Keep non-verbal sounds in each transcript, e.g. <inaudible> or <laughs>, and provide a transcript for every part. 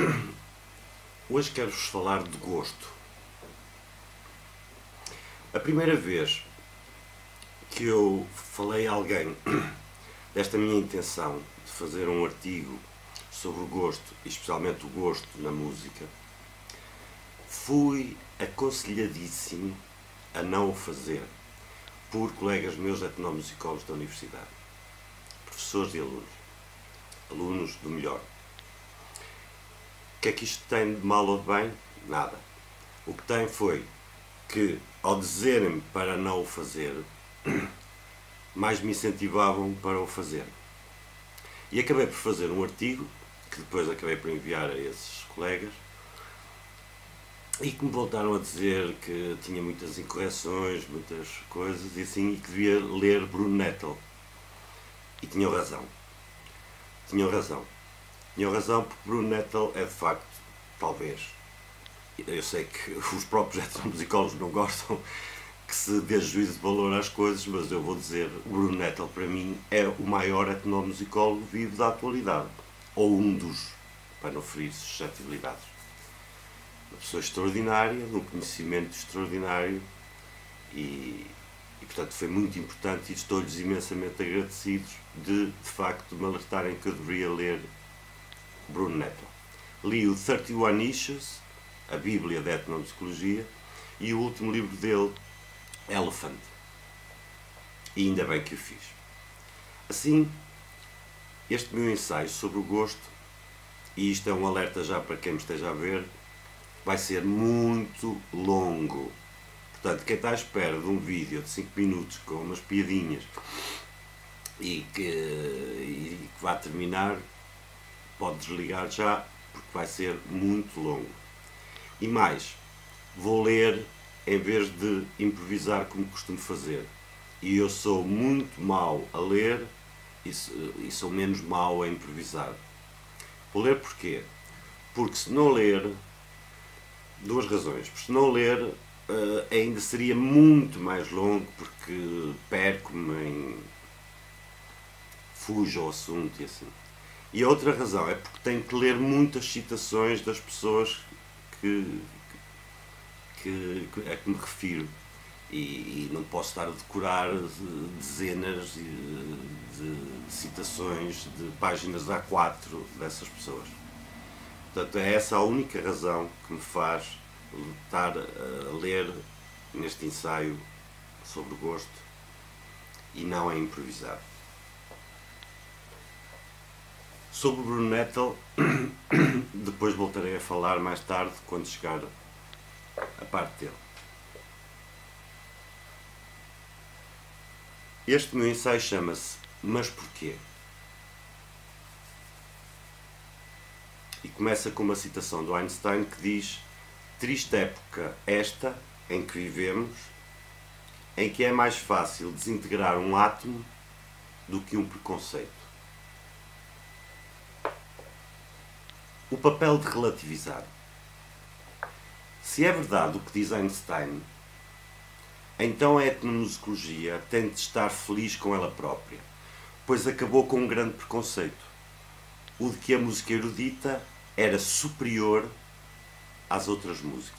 <coughs> Hoje quero-vos falar de gosto. A primeira vez que eu falei a alguém <coughs> desta minha intenção de fazer um artigo sobre o gosto, especialmente o gosto na música, fui aconselhadíssimo a não o fazer por colegas meus etnomusicólogos da universidade, professores e alunos, alunos do melhor. Que é que isto tem de mal ou de bem? Nada. O que tem foi que, ao dizerem-me para não o fazer, <clears throat> mais me incentivavam para o fazer. E acabei por fazer um artigo, que depois acabei por enviar a esses colegas, e que me voltaram a dizer que tinha muitas incorreções, muitas coisas, e assim, e que devia ler Bruno. E tinham razão. Tinham razão. Tinham razão porque Bruno Nettle é de facto, talvez, eu sei que <laughs> os próprios etnomusicólogos não gostam que se dê juízo de valor às coisas, mas eu vou dizer, Bruno Nettle para mim é o maior etnomusicólogo vivo da atualidade. Ou um dos, para não ferir suscetibilidades. Uma pessoa extraordinária, de um conhecimento extraordinário e, e portanto foi muito importante e estou-lhes imensamente agradecidos de, de facto, me alertarem que eu deveria ler Bruno Nettle. Li o 31 Issues, a Bíblia da Etnomusicologia, e o último livro dele, Elephant. E ainda bem que o fiz. Assim, este meu ensaio sobre o gosto, e isto é um alerta já para quem me esteja a ver, vai ser muito longo. Portanto, quem está à espera de um vídeo de 5 minutos com umas piadinhas e que, e que vai terminar, pode desligar já, porque vai ser muito longo. E mais, vou ler em vez de improvisar como costumo fazer. E eu sou muito mau a ler e, e sou menos mau a improvisar. Vou ler porquê? Porque se não ler, duas razões. Porque se não ler, uh, ainda seria muito mais longo, porque perco-me em. fujo ao assunto e assim. E a outra razão é porque tenho que ler muitas citações das pessoas que, que, que a que me refiro. E, e, não posso estar a decorar dezenas de, de, de, citações de páginas A4 dessas pessoas. Portanto, é essa a única razão que me faz estar a ler neste ensaio sobre gosto e não a improvisar. Sobre o Bruno Nettle, <coughs> depois voltarei a falar mais tarde, quando chegar a parte dele. Este meu ensaio chama-se Mas Porquê? E começa com uma citação do Einstein que diz Triste época esta em que vivemos, em que é mais fácil desintegrar um átomo do que um preconceito. O papel de relativizar. Se é verdade o que diz Einstein, então a etnomusicologia tem de estar feliz com ela própria, pois acabou com um grande preconceito, o de que a música erudita era superior às outras músicas.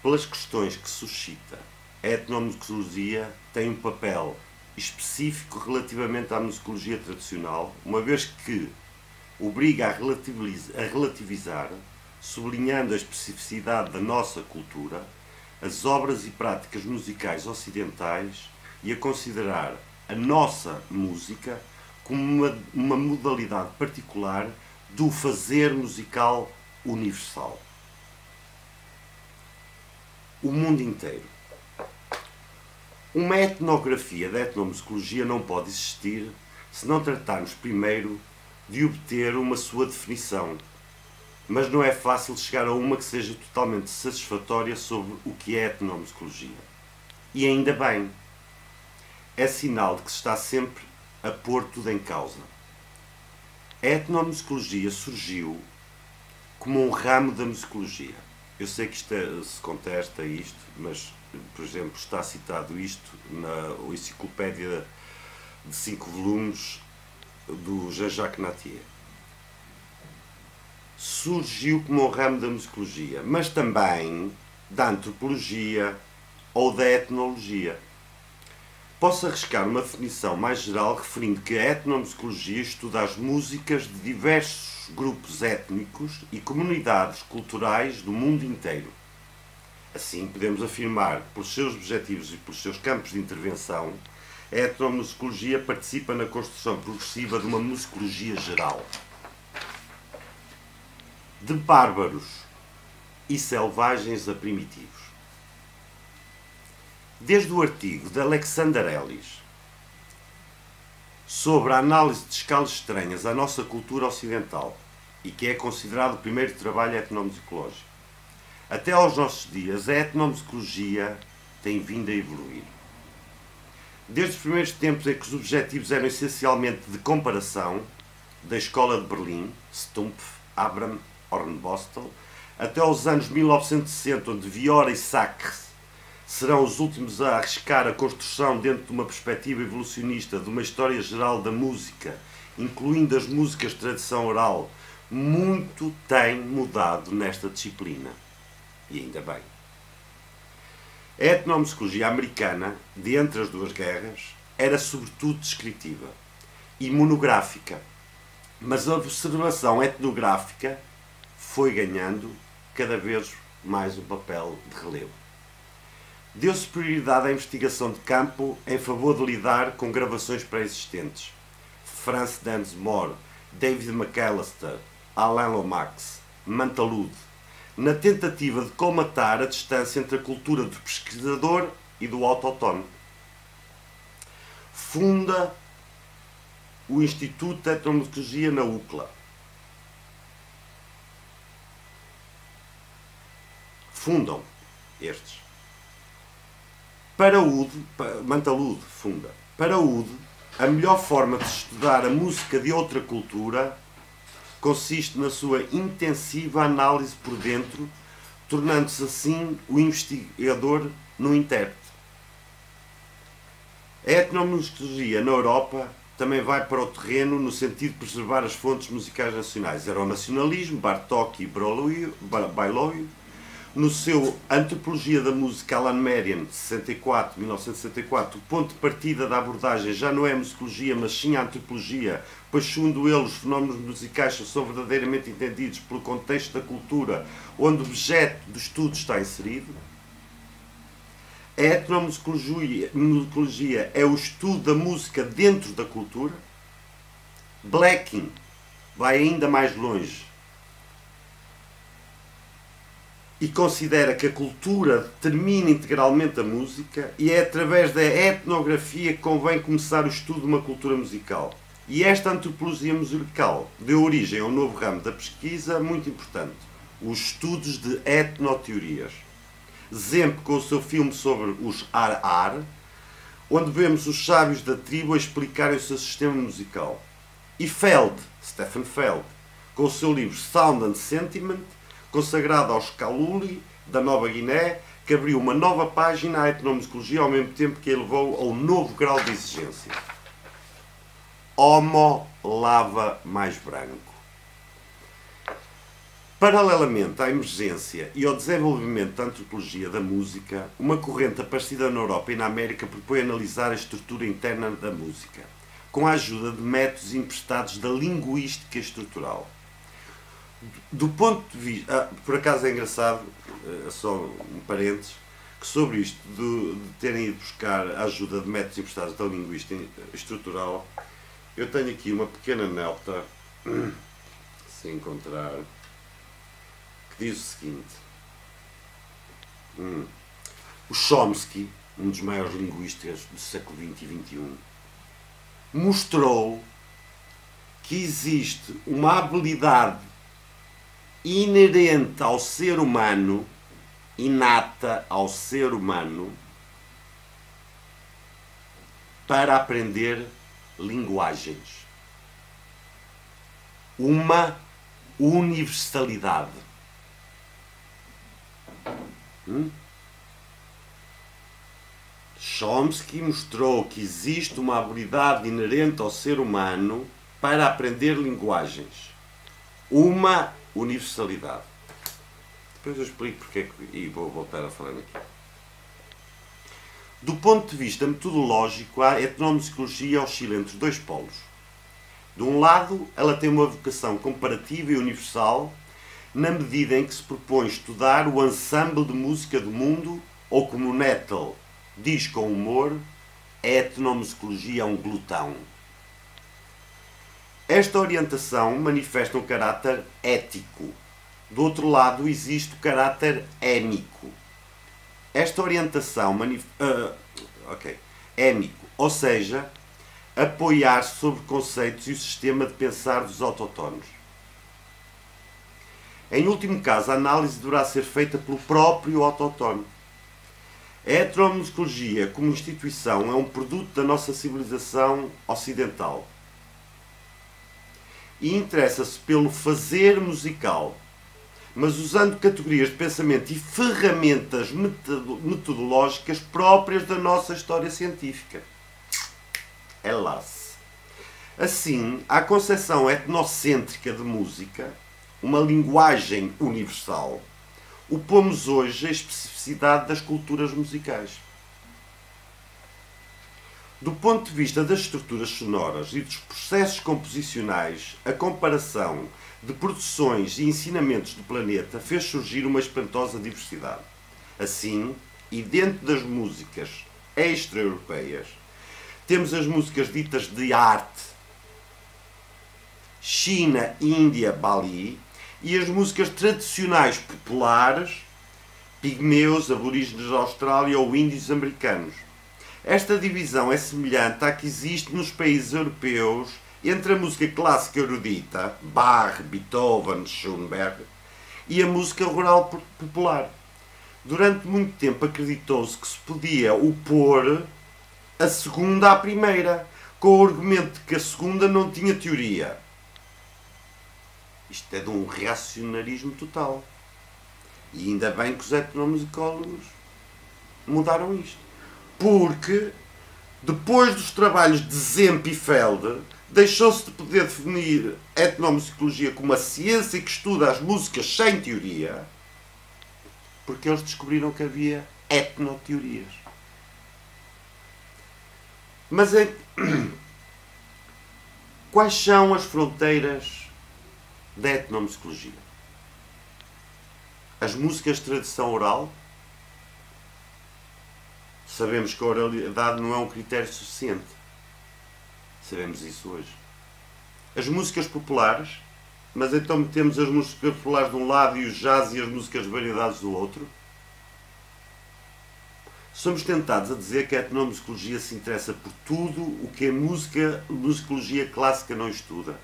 Pelas questões que suscita, a etnomusicologia tem um papel específico relativamente à musicologia tradicional, uma vez que obriga a relativizar, a relativizar, sublinhando a especificidade da nossa cultura, as obras e práticas musicais ocidentais e a considerar a nossa música como uma, uma modalidade particular do fazer musical universal. O mundo inteiro. Uma etnografia da etnomusicologia não pode existir se não tratarmos primeiro de obter uma sua definição. Mas não é fácil chegar a uma que seja totalmente satisfatória sobre o que é etnomusicologia. E ainda bem. É sinal de que se está sempre a pôr tudo em causa. A etnomusicologia surgiu como um ramo da musicologia. Eu sei que isto é, se contesta isto, mas, por exemplo, está citado isto na enciclopédia de cinco volumes do Jean-Jacques Natier. surgiu como um ramo da musicologia, mas também da antropologia ou da etnologia. Posso arriscar uma definição mais geral referindo que a etnomusicologia estuda as músicas de diversos grupos étnicos e comunidades culturais do mundo inteiro. Assim, podemos afirmar, por seus objetivos e por seus campos de intervenção, a etnomusicologia participa na construção progressiva de uma musicologia geral. De bárbaros e selvagens a primitivos. Desde o artigo de Alexander Ellis sobre a análise de escalas estranhas à nossa cultura ocidental e que é considerado o primeiro trabalho etnomusicológico, até aos nossos dias, a etnomusicologia tem vindo a evoluir. Desde os primeiros tempos em que os objetivos eram essencialmente de comparação, da Escola de Berlim, Stumpf, Abram, Hornbostel, até aos anos 1960, onde Viora e Sacre serão os últimos a arriscar a construção dentro de uma perspectiva evolucionista de uma história geral da música, incluindo as músicas de tradição oral, muito tem mudado nesta disciplina. E ainda bem. A etnomusicologia americana, de entre as duas guerras, era sobretudo descritiva e monográfica, mas a observação etnográfica foi ganhando cada vez mais um papel de relevo. Deu-se prioridade à investigação de campo em favor de lidar com gravações pré-existentes. Franz Densmore, David McAllister, Alain Lomax, Mantalude, na tentativa de colmatar a distância entre a cultura do pesquisador e do autótono. Funda o Instituto de Etnomusicologia na UCLA. Fundam estes. Para Ude, Mantalude funda. Para Ude, a melhor forma de estudar a música de outra cultura consiste na sua intensiva análise por dentro, tornando-se assim o investigador no intérprete. A etnomusicologia na Europa também vai para o terreno no sentido de preservar as fontes musicais nacionais. Era o nacionalismo, Bartók e Bailoio, no seu Antropologia da Música Alan Marian, 64, 1964, o ponto de partida da abordagem já não é a musicologia, mas sim a antropologia, pois, segundo ele, os fenómenos musicais são verdadeiramente entendidos pelo contexto da cultura onde o objeto do estudo está inserido. A etnomusicologia é o estudo da música dentro da cultura. Blacking vai ainda mais longe e considera que a cultura determina integralmente a música e é através da etnografia que convém começar o estudo de uma cultura musical. E esta antropologia musical deu origem a um novo ramo da pesquisa muito importante, os estudos de etnoteorias. Exemplo com o seu filme sobre os Ar-Ar, onde vemos os sábios da tribo a explicarem o seu sistema musical. E Feld, Stefan Feld, com o seu livro Sound and Sentiment, consagrado aos Kaluli da Nova Guiné, que abriu uma nova página à etnomusicologia ao mesmo tempo que elevou a um novo grau de exigência. Homo lava mais branco. Paralelamente à emergência e ao desenvolvimento da antropologia da música, uma corrente aparecida na Europa e na América propõe analisar a estrutura interna da música, com a ajuda de métodos emprestados da linguística estrutural do ponto de vista. Ah, por acaso é engraçado, é só um parênteses, que sobre isto de, de, terem ido buscar a ajuda de métodos emprestados da linguística estrutural, eu tenho aqui uma pequena nota, <coughs> se encontrar, que diz o seguinte. Hum, o Chomsky, um dos maiores linguistas do século XX e XXI, mostrou que existe uma habilidade inerente ao ser humano, inata ao ser humano, para aprender linguagens. Uma universalidade. Hum? Chomsky mostrou que existe uma habilidade inerente ao ser humano para aprender linguagens. Uma universalidade. Depois eu explico porque é que, e vou voltar a falar aqui. Do ponto de vista metodológico, a etnomusicologia oscila entre dois polos. De um lado, ela tem uma vocação comparativa e universal, na medida em que se propõe estudar o ensemble de música do mundo, ou como Nettle diz com humor, a etnomusicologia é um glutão. Esta orientação manifesta um caráter ético. Do outro lado, existe o caráter émico. Esta orientação uh, okay, émico, ou seja, apoiar sobre conceitos e o sistema de pensar dos autotónomos. Em último caso, a análise deverá ser feita pelo próprio autótono. A etnomusicologia, como instituição, é um produto da nossa civilização ocidental e interessa-se pelo fazer musical, mas usando categorias de pensamento e ferramentas metodológicas próprias da nossa história científica. Elas. Assim, a concepção etnocêntrica de música, uma linguagem universal, opomos hoje a especificidade das culturas musicais. Do ponto de vista das estruturas sonoras e dos processos composicionais, a comparação de produções e ensinamentos do planeta fez surgir uma espantosa diversidade. Assim, e dentro das músicas extra-europeias, temos as músicas ditas de arte, China, Índia, Bali, e as músicas tradicionais populares, pigmeus, aborígenes da Austrália ou índios americanos. Esta divisão é semelhante à que existe nos países europeus entre a música clássica erudita, Bach, Beethoven, Schoenberg, e a música rural popular. Durante muito tempo acreditou-se que se podia opor a segunda à primeira, com o argumento de que a segunda não tinha teoria. Isto é de um reacionarismo total. E ainda bem que os etnomusicólogos mudaram isto porque depois dos trabalhos de Zemp e Feld, deixou-se de poder definir a etnomusicologia como a ciência que estuda as músicas sem teoria, porque eles descobriram que havia etnoteorias. Mas é... <clears throat> quais são as fronteiras da etnomusicologia? As músicas de tradição oral Sabemos que a oralidade não é um critério suficiente. Sabemos isso hoje. As músicas populares, mas então metemos as músicas populares de um lado e o jazz e as músicas de variedades do outro. Somos tentados a dizer que a etnomusicologia se interessa por tudo o que a música, a musicologia clássica não estuda.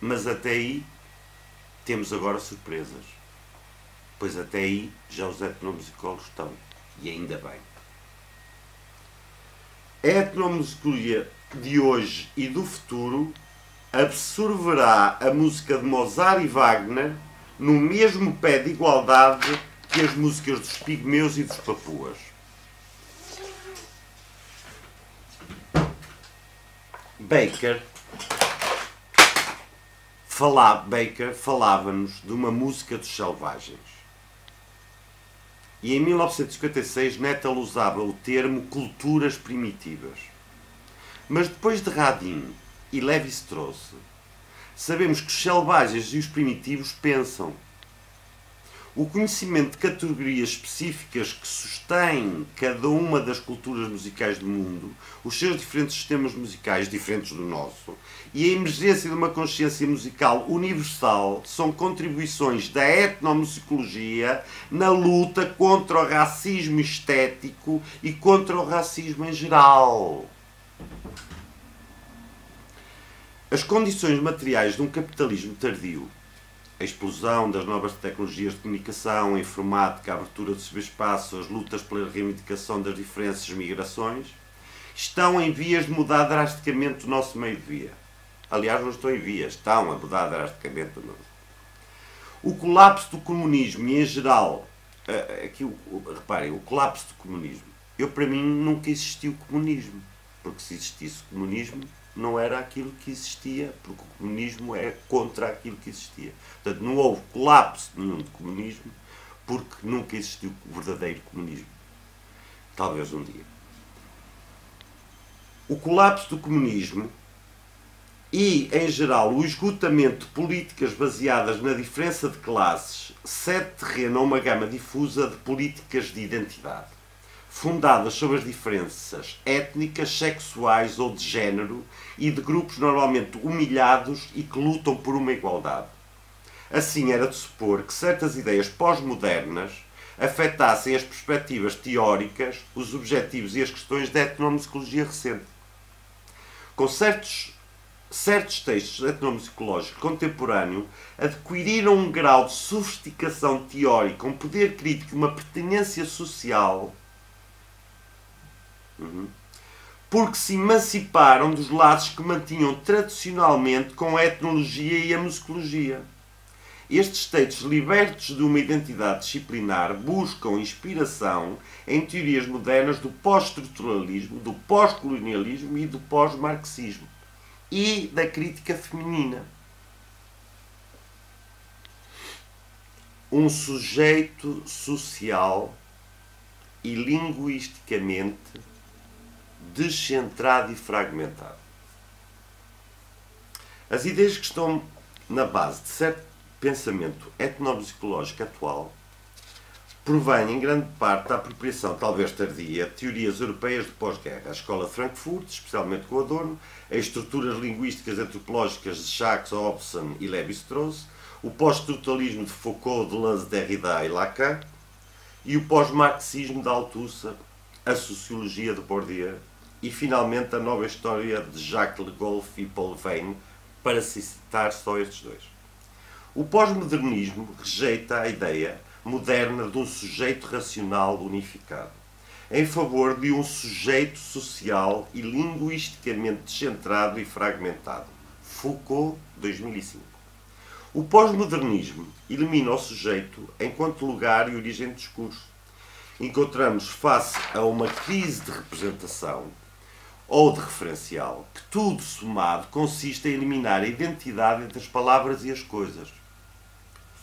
Mas até aí temos agora surpresas. Pois até aí já os etnomusicólogos estão. E ainda bem. A etnomusicologia de hoje e do futuro absorverá a música de Mozart e Wagner no mesmo pé de igualdade que as músicas dos pigmeus e dos papuas. Baker falava, Baker falava-nos de uma música dos selvagens. E em 1956 Nettel usava o termo culturas primitivas. Mas depois de Radin e Levi-Strauss, sabemos que os selvagens e os primitivos pensam. O conhecimento de categorias específicas que sustém cada uma das culturas musicais do mundo, os seus diferentes sistemas musicais diferentes do nosso, e a emergência de uma consciência musical universal são contribuições da etnomusicologia na luta contra o racismo estético e contra o racismo em geral. As condições materiais de um capitalismo tardio, a explosão das novas tecnologias de comunicação, a informática, a abertura do ciberespaço, as lutas pela reivindicação das diferenças migrações, estão em vias de mudar drasticamente o nosso meio de Aliás, não estão em vias, estão a mudar drasticamente o mundo. O colapso do comunismo e, em geral, eh, aqui, reparem, o colapso do comunismo. Eu, para mim, nunca existiu comunismo. Porque se existisse comunismo, não era aquilo que existia, porque o comunismo é contra aquilo que existia. Portanto, não houve colapso nenhum de comunismo, porque nunca existiu o verdadeiro comunismo. Talvez um dia. O colapso do comunismo e, em geral, o esgotamento de políticas baseadas na diferença de classes cede terreno a uma gama difusa de políticas de identidade fundadas sobre as diferenças étnicas, sexuais ou de género e de grupos normalmente humilhados e que lutam por uma igualdade. Assim, era de supor que certas ideias pós-modernas afetassem as perspectivas teóricas, os objetivos e as questões da etnomusicologia recente. Com certos, certos textos etnomusicológicos contemporâneos adquiriram um grau de sofisticação teórica, um poder crítico e uma pertinência social Uhum. Porque se emanciparam dos laços que mantinham tradicionalmente com a etnologia e a musicologia. Estes textos, libertos de uma identidade disciplinar, buscam inspiração em teorias modernas do pós-estruturalismo, do pós-colonialismo e do pós-marxismo e da crítica feminina. Um sujeito social e linguisticamente descentrado e fragmentado. As ideias que estão na base de certo pensamento etnomusicológico atual provêm em grande parte da apropriação, talvez tardia, de teorias europeias de pós-guerra. A Escola de Frankfurt, especialmente com Adorno, as estruturas linguísticas antropológicas de Jacques Hobson e Lévi-Strauss, o pós-estruturalismo de Foucault, Deleuze, Derrida e Lacan, e o pós-marxismo de Althusser, a sociologia de Bourdieu e finalmente a nova história de Jacques Le Goff e Paul Veyne, para citar só estes dois. O pós-modernismo rejeita a ideia moderna de um sujeito racional unificado, em favor de um sujeito social e linguisticamente descentrado e fragmentado. Foucault, 2005. O pós-modernismo elimina o sujeito enquanto lugar e origem de discurso. Encontramos face a uma crise de representação ou de referencial, que tudo somado consiste em eliminar a identidade entre as palavras e as coisas.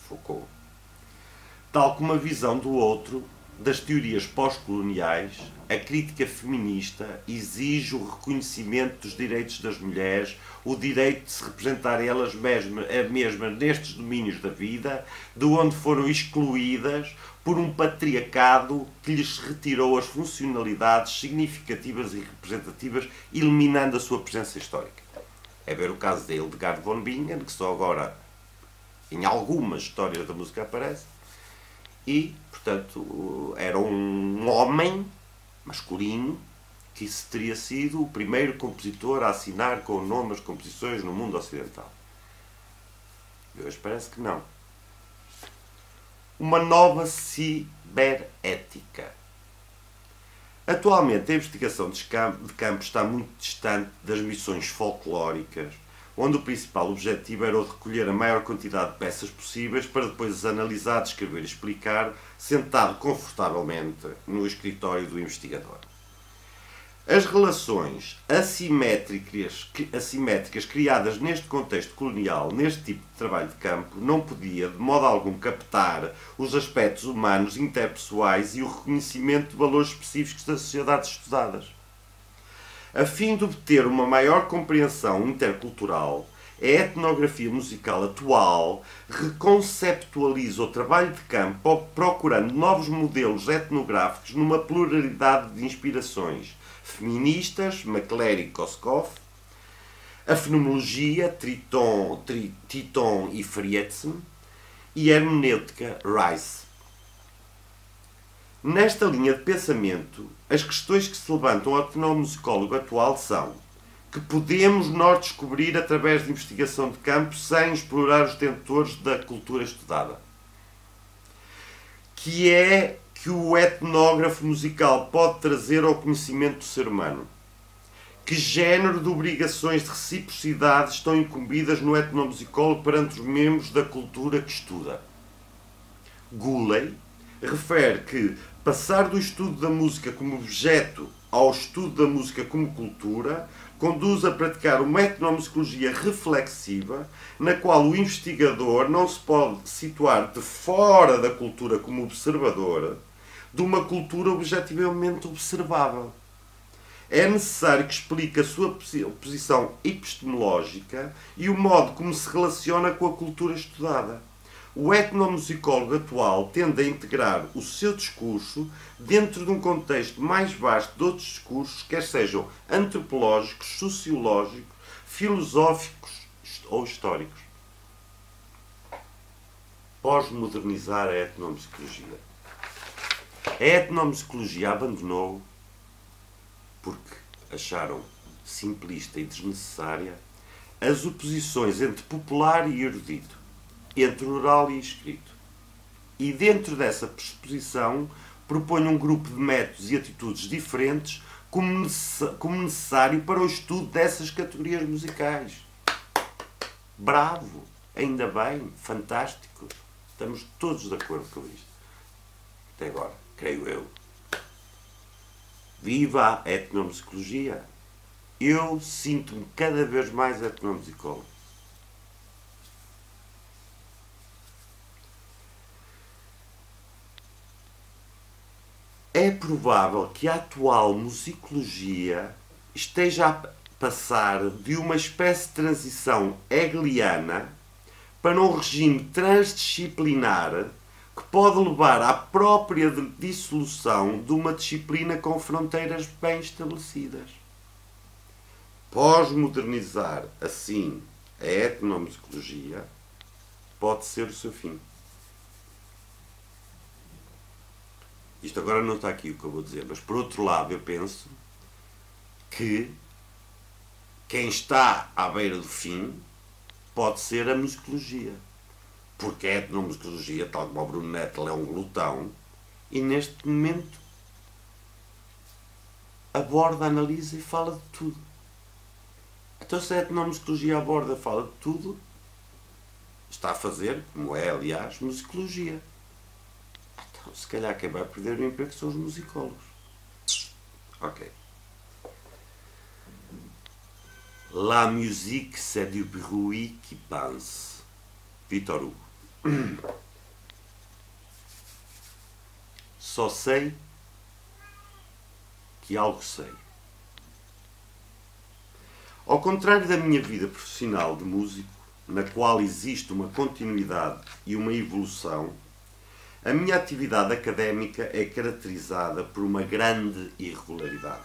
Foucault. Tal como a visão do outro das teorias pós-coloniais, a crítica feminista exige o reconhecimento dos direitos das mulheres, o direito de se representar elas mesmas, mesmas nestes domínios da vida, de onde foram excluídas por um patriarcado que lhes retirou as funcionalidades significativas e representativas, eliminando a sua presença histórica. É ver o caso de Hildegard von Bingen, que só agora em algumas histórias da música aparece, e, portanto, era um homem masculino que teria sido o primeiro compositor a assinar com o nome as composições no mundo ocidental. E hoje parece que não. Uma nova ciberética. Atualmente, a investigação de campo está muito distante das missões folclóricas onde o principal objetivo era o de recolher a maior quantidade de peças possíveis para depois as analisar, descrever e explicar, sentado confortavelmente no escritório do investigador. As relações assimétricas, assimétricas criadas neste contexto colonial, neste tipo de trabalho de campo, não podia, de modo algum, captar os aspectos humanos interpessoais e o reconhecimento de valores específicos das sociedades estudadas. A fim de obter uma maior compreensão intercultural, a etnografia musical atual reconceptualiza o trabalho de campo procurando novos modelos etnográficos numa pluralidade de inspirações feministas, McClary e Koskov, a fenomenologia, Triton, Titon e Frietzen, e a hermenêutica, Rice. Nesta linha de pensamento, as questões que se levantam ao etnomusicólogo atual são que podemos nós descobrir através de investigação de campo sem explorar os detentores da cultura estudada. Que é que o etnógrafo musical pode trazer ao conhecimento do ser humano? Que género de obrigações de reciprocidade estão incumbidas no etnomusicólogo perante os membros da cultura que estuda? Guley refere que passar do estudo da música como objeto ao estudo da música como cultura conduz a praticar uma etnomusicologia reflexiva, na qual o investigador não se pode situar de fora da cultura como observador, de uma cultura objetivamente observável. É necessário que explique a sua posição epistemológica e o modo como se relaciona com a cultura estudada. O etnomusicólogo atual tende a integrar o seu discurso dentro de um contexto mais vasto de outros discursos, quer sejam antropológicos, sociológicos, filosóficos ou históricos. Pós-modernizar a etnomusicologia. A etnomusicologia abandonou porque acharam simplista e desnecessária as oposições entre popular e erudito, entre oral e escrito. E dentro dessa exposição propõe um grupo de métodos e atitudes diferentes como, necessário para o estudo dessas categorias musicais. Bravo! Ainda bem, fantástico. Estamos todos de acordo com isto. Até agora, creio eu. Viva a etnomusicologia! Eu sinto-me cada vez mais etnomusicólogo. É provável que a atual musicologia esteja a passar de uma espécie de transição hegeliana para um regime transdisciplinar que pode levar à própria dissolução de uma disciplina com fronteiras bem estabelecidas. Pós-modernizar, assim, a etnomusicologia pode ser o seu fim. Isto agora não está aqui o que eu vou dizer, mas por outro lado eu penso que quem está à beira do fim pode ser a musicologia porque a etnomusicologia, tal como o Bruno Nettel é um glutão, e neste momento aborda, analisa e fala de tudo. Então se a etnomusicologia aborda, fala de tudo, está a fazer, como é aliás, musicologia. Então se calhar quem vai perder o emprego são os musicólogos. Ok. La musique c'est du bruit qui pense. Vitor Hugo. <clears throat> Só sei que algo sei. Ao contrário da minha vida profissional de músico, na qual existe uma continuidade e uma evolução, a minha atividade académica é caracterizada por uma grande irregularidade.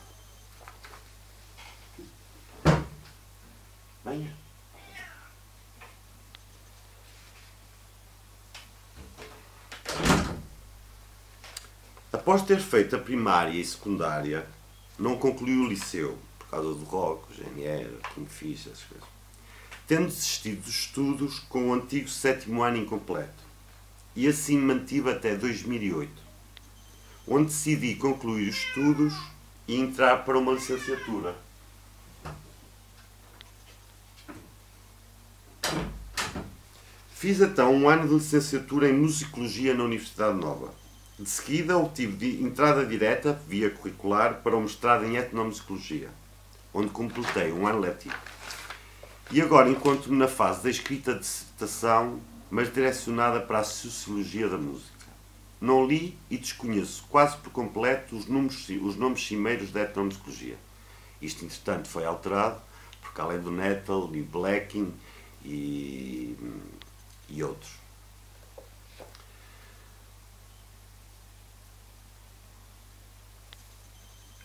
Venha. Após ter feito a primária e secundária, não concluiu o liceu, por causa do rock, o GNR, fiz, essas coisas. Tendo desistido dos estudos com o antigo sétimo ano incompleto. E assim mantive até 2008, onde decidi concluir os estudos e entrar para uma licenciatura. Fiz então um ano de licenciatura em Musicologia na Universidade Nova de seguida, obtive entrada direta, via curricular, para o mestrado em Etnomusicologia, onde completei um ano letivo. E agora encontro-me na fase da escrita de dissertação, mas direcionada para a Sociologia da Música. Não li e desconheço quase por completo os, números, os nomes cimeiros da etnomusicologia. Isto, entretanto, foi alterado, porque além do Nettle e Blacking e, e outros.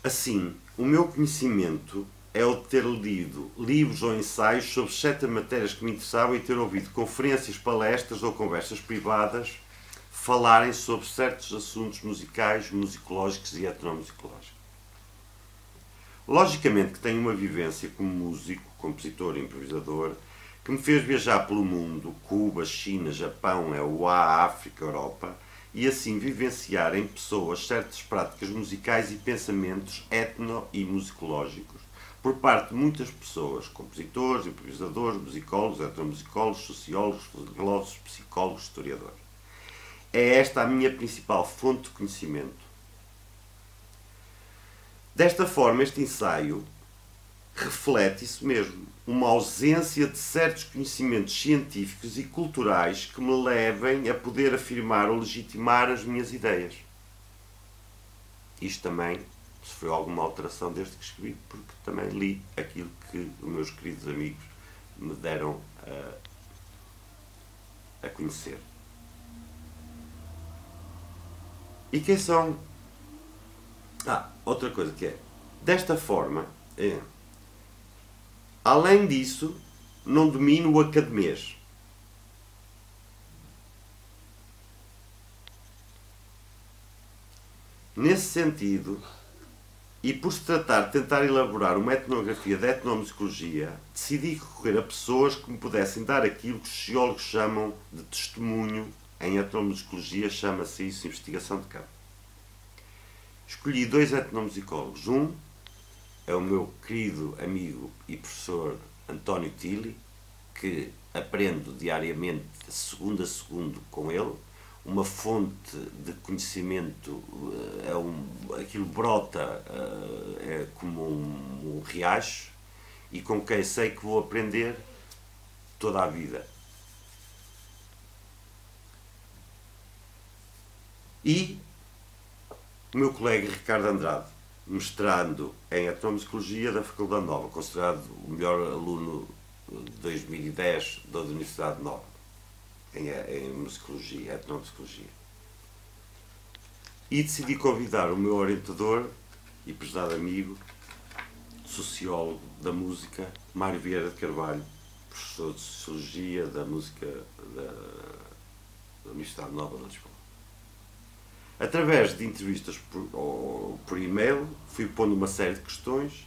Assim, o meu conhecimento é o de ter lido livros ou ensaios sobre certas matérias que me interessavam e ter ouvido conferências, palestras ou conversas privadas falarem sobre certos assuntos musicais, musicológicos e etnomusicológicos. Logicamente que tenho uma vivência como músico, compositor e improvisador que me fez viajar pelo mundo, Cuba, China, Japão, EUA, África, Europa, e assim vivenciar em pessoas certas práticas musicais e pensamentos etno e musicológicos por parte de muitas pessoas, compositores, improvisadores, musicólogos, etnomusicólogos, sociólogos, filósofos, psicólogos, historiadores. É esta a minha principal fonte de conhecimento. Desta forma, este ensaio reflete isso mesmo, uma ausência de certos conhecimentos científicos e culturais que me levem a poder afirmar ou legitimar as minhas ideias. Isto também sofreu alguma alteração desde que escrevi, porque também li aquilo que os meus queridos amigos me deram a, a conhecer. E quem são? Ah, outra coisa que é, desta forma, é, além disso, não domino o academês. Nesse sentido, e por se tratar de tentar elaborar uma etnografia da etnomusicologia, decidi recorrer a pessoas que me pudessem dar aquilo que os sociólogos chamam de testemunho. Em etnomusicologia chama-se isso investigação de campo. Escolhi dois etnomusicólogos. Um é o meu querido amigo e professor António Tilly, que aprendo diariamente, segundo a segundo, com ele uma fonte de conhecimento, eh, é um, aquilo brota eh, é como um, um riacho e com quem sei que vou aprender toda a vida. E o meu colega Ricardo Andrade, mestrando em etnomusicologia da Faculdade Nova, considerado o melhor aluno de 2010 da Universidade Nova em, em musicologia, etnomusicologia. E decidi convidar o meu orientador e prezado amigo, sociólogo da música, Mário Vieira de Carvalho, professor de Sociologia da Música da, da Universidade Nova de Lisboa. Através de entrevistas por, ou, por e-mail, fui pondo uma série de questões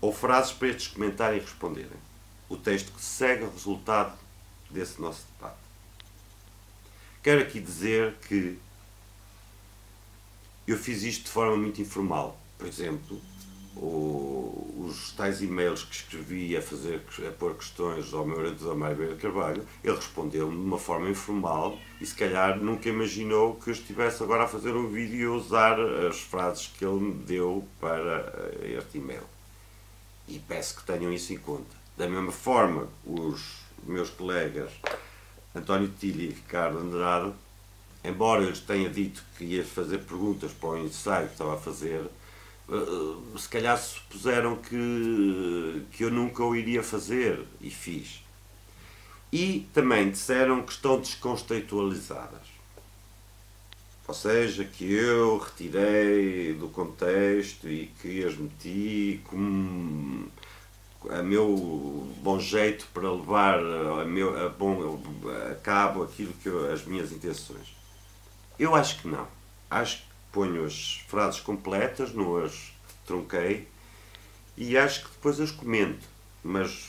ou frases para estes comentarem e responderem. O texto que segue é o resultado desse nosso debate. Quero aqui dizer que eu fiz isto de forma muito informal. Por exemplo, o, os tais e-mails que escrevi a, fazer, a pôr questões ao meu orientador Mário Beira Carvalho, ele respondeu-me de uma forma informal e se calhar nunca imaginou que eu estivesse agora a fazer um vídeo e a usar as frases que ele me deu para eh, este e-mail. E peço que tenham isso em conta. Da mesma forma, os meus colegas António Tilly e Ricardo Andrade, embora eu lhes tenha dito que ia fazer perguntas para o ensaio que estava a fazer, eh, se calhar supuseram que, que eu nunca o iria fazer e fiz. E também disseram que estão descontextualizadas. Ou seja, que eu retirei do contexto e que as meti como a meu bom jeito para levar a, meu, a, bom, a cabo aquilo que eu, as minhas intenções? Eu acho que não. Acho ponho as frases completas, não as trunquei e acho que depois as comento, mas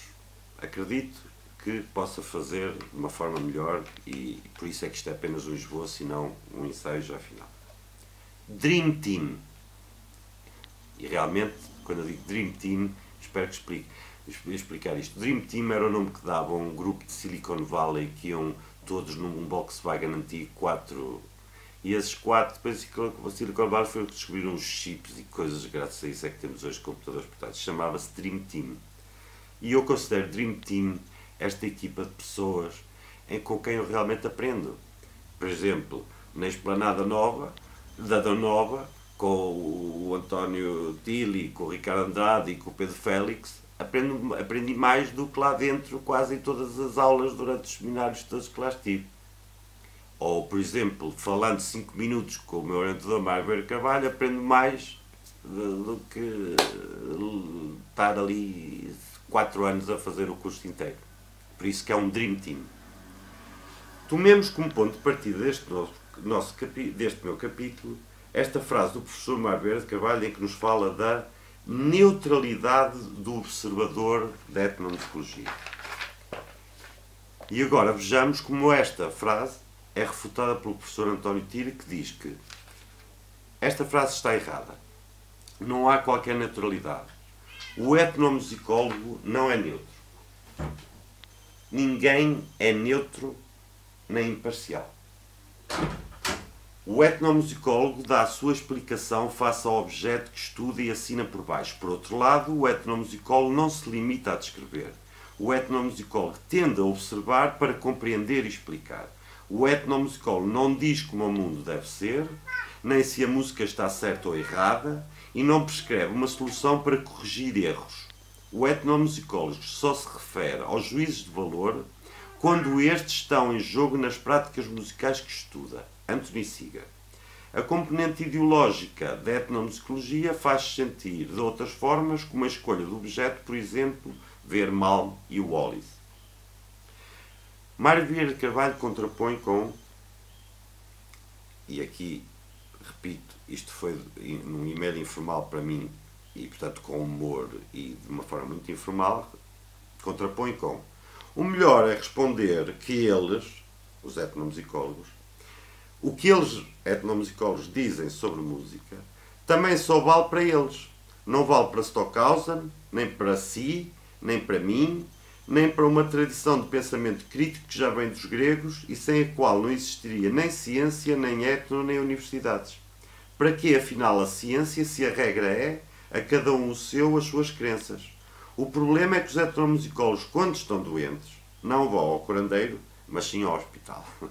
acredito que possa fazer de uma forma melhor e por isso é que isto é apenas um esboço e não um ensaio já final. Dream Team. E realmente, quando eu digo Dream Team, espero que explique explicar isto. Dream Team era o nome que dava a um grupo de Silicon Valley que iam todos num Volkswagen antigo, quatro. E esses quatro, depois o Silicon Valley foi descobrir uns chips e coisas, graças a isso é que temos hoje computadores portáteis. Chamava-se Dream Team. E eu considero Dream Team esta equipa de pessoas em, com quem eu realmente aprendo. Por exemplo, na Esplanada Nova, da Nova, com o António Tilly, com o Ricardo Andrade e com o Pedro Félix, aprendo, aprendi mais do que lá dentro, quase em todas as aulas durante os seminários todos que lá estive. Ou, por exemplo, falando 5 minutos com o meu orientador Mário Carvalho, aprendo mais do que estar ali 4 anos a fazer o curso inteiro. Por isso que é um Dream Team. Tomemos como ponto de partida deste, nosso, nosso deste meu capítulo esta frase do professor de Carvalho em que nos fala da neutralidade do observador da etnomusicologia. E agora vejamos como esta frase é refutada pelo professor António Tira, que diz que esta frase está errada. Não há qualquer neutralidade. O etnomusicólogo não é neutro. Ninguém é neutro nem imparcial. O etnomusicólogo dá a sua explicação face ao objeto que estuda e assina por baixo. Por outro lado, o etnomusicólogo não se limita a descrever. O etnomusicólogo tende a observar para compreender e explicar. O etnomusicólogo não diz como o mundo deve ser, nem se a música está certa ou errada, e não prescreve uma solução para corrigir erros. O etnomusicólogo só se refere aos juízos de valor quando estes estão em jogo nas práticas musicais que estuda. Anthony Seeger. A componente ideológica da etnomusicologia faz sentir de outras formas, como a escolha do objeto, por exemplo, ver Malm e Wallis. Mário Vieira de Carvalho contrapõe com, e aqui repito, isto foi num e-mail informal para mim, e portanto com humor e de uma forma muito informal, contrapõe com o melhor é responder que eles, os etnomusicólogos, o que eles, etnomusicólogos, dizem sobre música, também só vale para eles. Não vale para Stockhausen, nem para si, nem para mim, nem para uma tradição de pensamento crítico que já vem dos gregos e sem a qual não existiria nem ciência, nem etno, nem universidades. Para que, afinal, a ciência, se a regra é a cada um o seu, as suas crenças? O problema é que os etnomusicólogos, quando estão doentes, não vão ao curandeiro, mas sim ao hospital. <laughs>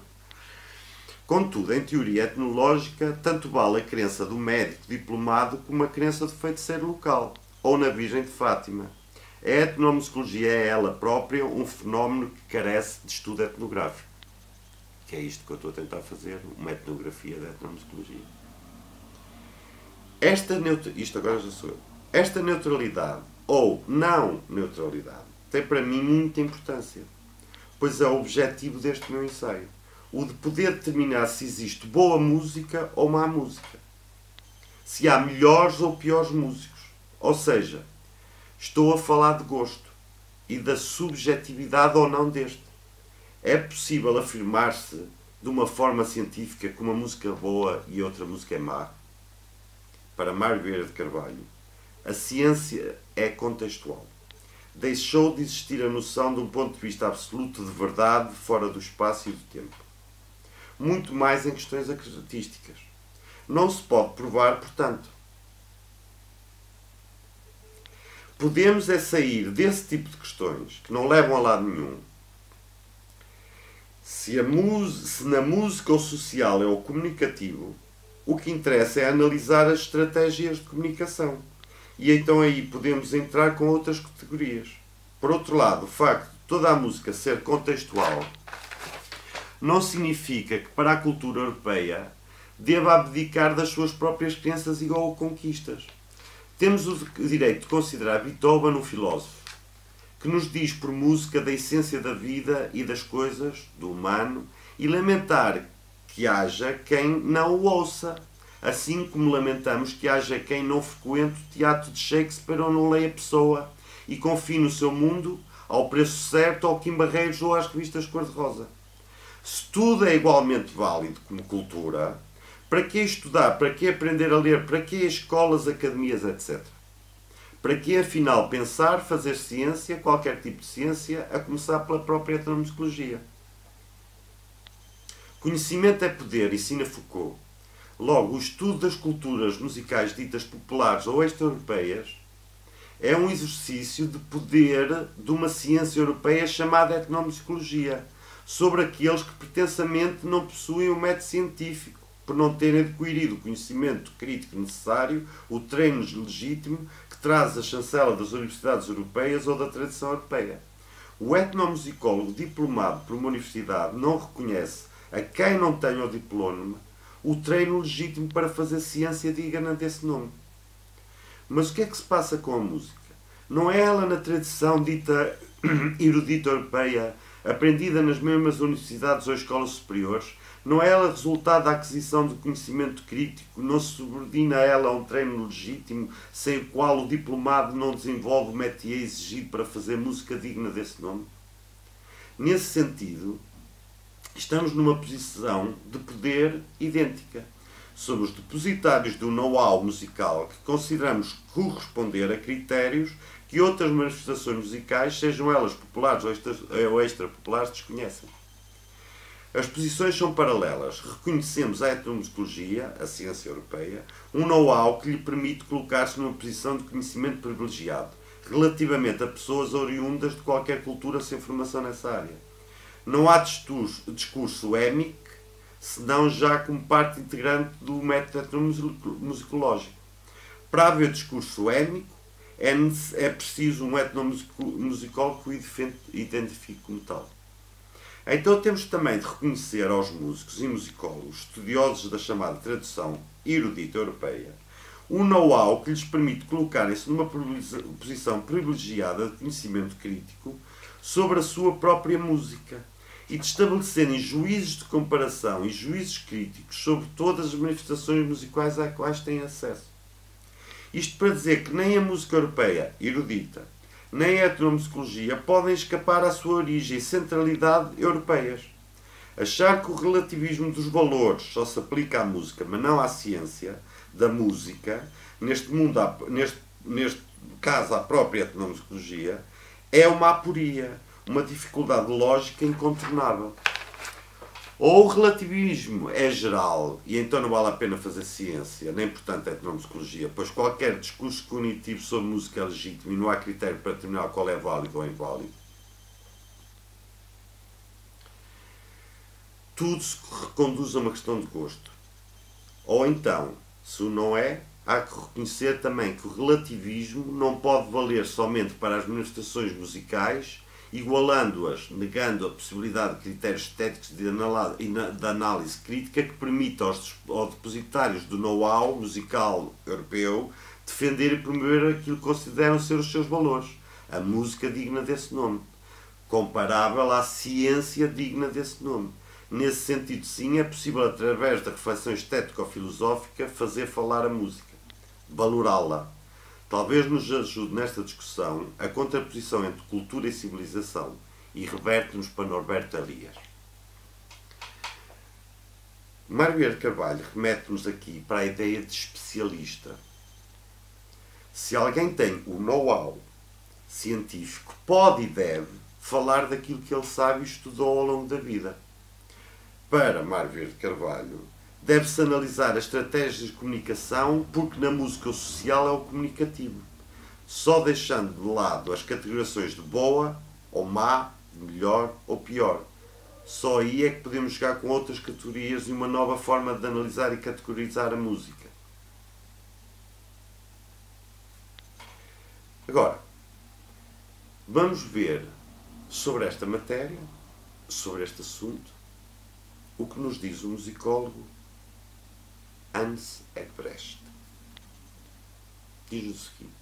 Contudo, em teoria etnológica, tanto vale a crença do médico diplomado como a crença do feiticeiro local, ou na Virgem de Fátima. A etnomusicologia é ela própria um fenómeno que carece de estudo etnográfico. Que é isto que eu estou a tentar fazer, uma etnografia da etnomusicologia. Esta isto agora já sou eu. Esta neutralidade ou não neutralidade tem para mim muita importância, pois é o objetivo deste meu ensaio, o de poder determinar se existe boa música ou má música, se há melhores ou piores músicos, ou seja, estou a falar de gosto e da subjetividade ou não deste. É possível afirmar-se de uma forma científica que uma música boa e outra música é má? Para Mário Vieira de Carvalho, a ciência é contextual. Deixou de existir a noção de um ponto de vista absoluto de verdade fora do espaço e do tempo. Muito mais em questões artísticas. Não se pode provar, portanto. Podemos é sair desse tipo de questões que não levam a lado nenhum. Se, se na música o social é o comunicativo, o que interessa é analisar as estratégias de comunicação e então aí podemos entrar com outras categorias. Por outro lado, o facto de toda a música ser contextual não significa que para a cultura europeia deva abdicar das suas próprias crenças e ou conquistas. Temos o direito de considerar Beethoven um filósofo, que nos diz por música da essência da vida e das coisas, do humano, e lamentar que haja quem não o ouça assim como lamentamos que haja quem não frequente o teatro de Shakespeare ou não leia Pessoa e confie no seu mundo ao preço certo ao Kim Barreiros ou às revistas cor-de-rosa. Se tudo é igualmente válido como cultura, para que estudar, para que aprender a ler, para que escolas, academias, etc. Para que afinal pensar, fazer ciência, qualquer tipo de ciência, a começar pela própria etnomusicologia? Conhecimento é poder, ensina Foucault. Logo, o estudo das culturas musicais ditas populares ou extra-europeias é um exercício de poder de uma ciência europeia chamada etnomusicologia, sobre aqueles que pretensamente não possuem o um método científico, por não terem adquirido o conhecimento crítico necessário, o treino legítimo que traz a chancela das universidades europeias ou da tradição europeia. O etnomusicólogo diplomado por uma universidade não reconhece a quem não tenha o diploma o treino legítimo para fazer ciência digna desse nome. Mas o que é que se passa com a música? Não é ela na tradição dita <coughs> erudita europeia, aprendida nas mesmas universidades ou escolas superiores, não é ela resultado da aquisição de conhecimento crítico, não se subordina a ela a um treino legítimo, sem o qual o diplomado não desenvolve o métier exigido para fazer música digna desse nome? Nesse sentido, estamos numa posição de poder idêntica. Somos depositários do know-how musical que consideramos corresponder a critérios que outras manifestações musicais, sejam elas populares ou extra-populares, desconhecem. As posições são paralelas. Reconhecemos a etnomusicologia, a ciência europeia, um know-how que lhe permite colocar-se numa posição de conhecimento privilegiado relativamente a pessoas oriundas de qualquer cultura sem formação nessa área. Não há discurso, discurso émico, senão já como parte integrante do método etnomusicológico. Para haver discurso émico, é, é preciso um etnomusicólogo que o identifique como tal. Então temos também de reconhecer aos músicos e musicólogos, estudiosos da chamada tradução erudita europeia, um know-how que lhes permite colocarem-se numa posição privilegiada de conhecimento crítico sobre a sua própria música e de estabelecerem juízos de comparação e juízos críticos sobre todas as manifestações musicais às quais têm acesso. Isto para dizer que nem a música europeia erudita, nem a etnomusicologia podem escapar à sua origem e centralidade europeias. Achar que o relativismo dos valores só se aplica à música, mas não à ciência da música, neste mundo, neste, neste caso à própria etnomusicologia, é uma aporia, uma dificuldade lógica incontornável. Ou o relativismo é geral e então não vale a pena fazer ciência, nem portanto etnomusicologia, pois qualquer discurso cognitivo sobre música é legítimo e não há critério para determinar qual é válido ou inválido. Tudo se reconduz a uma questão de gosto. Ou então, se o não é, há que reconhecer também que o relativismo não pode valer somente para as manifestações musicais igualando-as, negando a possibilidade de critérios estéticos de análise crítica que permita aos, depositários do know-how musical europeu defender e promover aquilo que consideram ser os seus valores. A música digna desse nome. Comparável à ciência digna desse nome. Nesse sentido, sim, é possível, através da reflexão estético-filosófica, fazer falar a música, valorá-la, talvez nos ajude nesta discussão a contraposição entre cultura e civilização e reverte-nos para Norberto. Mário Vieira Carvalho remete-nos aqui para a ideia de especialista. Se alguém tem o know-how científico, pode e deve falar daquilo que ele sabe e estudou ao longo da vida. Para Vieira Carvalho, deve-se analisar as estratégias de comunicação, porque na música o social é o comunicativo, só deixando de lado as categorizações de boa ou má, de melhor ou pior. Só aí é que podemos chegar com outras categorias e uma nova forma de analisar e categorizar a música. Agora, vamos ver sobre esta matéria, sobre este assunto, o que nos diz o musicólogo Hans Egbrecht. Diz o seguinte: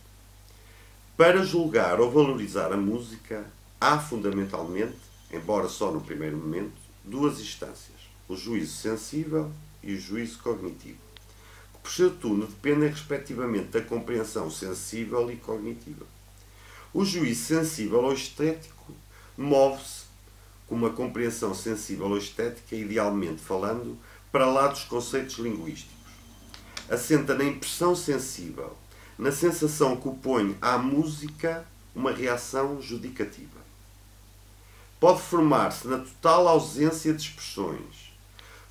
Para julgar ou valorizar a música, há fundamentalmente, embora só no primeiro momento, duas instâncias: o juízo sensível e o juízo cognitivo, que por seu turno dependem respectivamente da compreensão sensível e cognitiva. O juízo sensível ou estético move-se com uma compreensão sensível ou estética, idealmente falando, para lá dos conceitos linguísticos assenta na impressão sensível, na sensação que opõe à música uma reação judicativa. Pode formar-se na total ausência de expressões.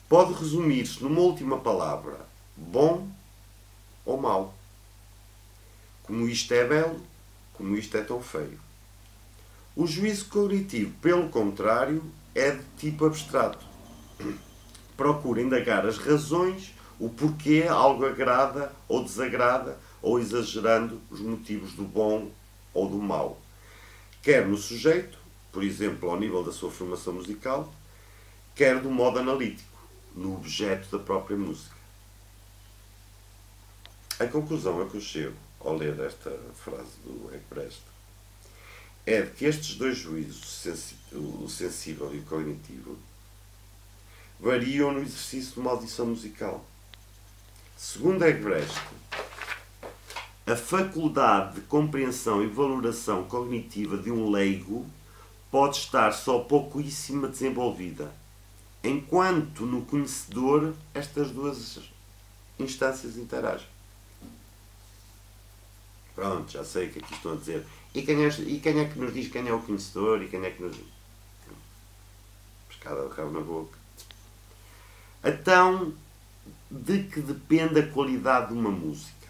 Pode resumir-se numa última palavra: bom ou mau. Como isto é belo, como isto é tão feio. O juízo cognitivo, pelo contrário, é de tipo abstrato. Procura indagar as razões o porquê algo agrada ou desagrada, ou exagerando os motivos do bom ou do mau. Quer no sujeito, por exemplo, ao nível da sua formação musical, quer do modo analítico, no objeto da própria música. A conclusão a que eu chego ao ler esta frase do Egbrecht é de que estes dois juízos, o sensível e o cognitivo, variam no exercício de uma audição musical. Segundo Egbrecht, a faculdade de compreensão e valoração cognitiva de um leigo pode estar só pouquíssima desenvolvida, enquanto no conhecedor estas duas instâncias interagem. Pronto, já sei o que aqui estão a dizer. E quem, é, e quem é que nos diz quem é o conhecedor e quem é que nos. Pescada de rabo na boca. Então, de que depende a qualidade de uma música?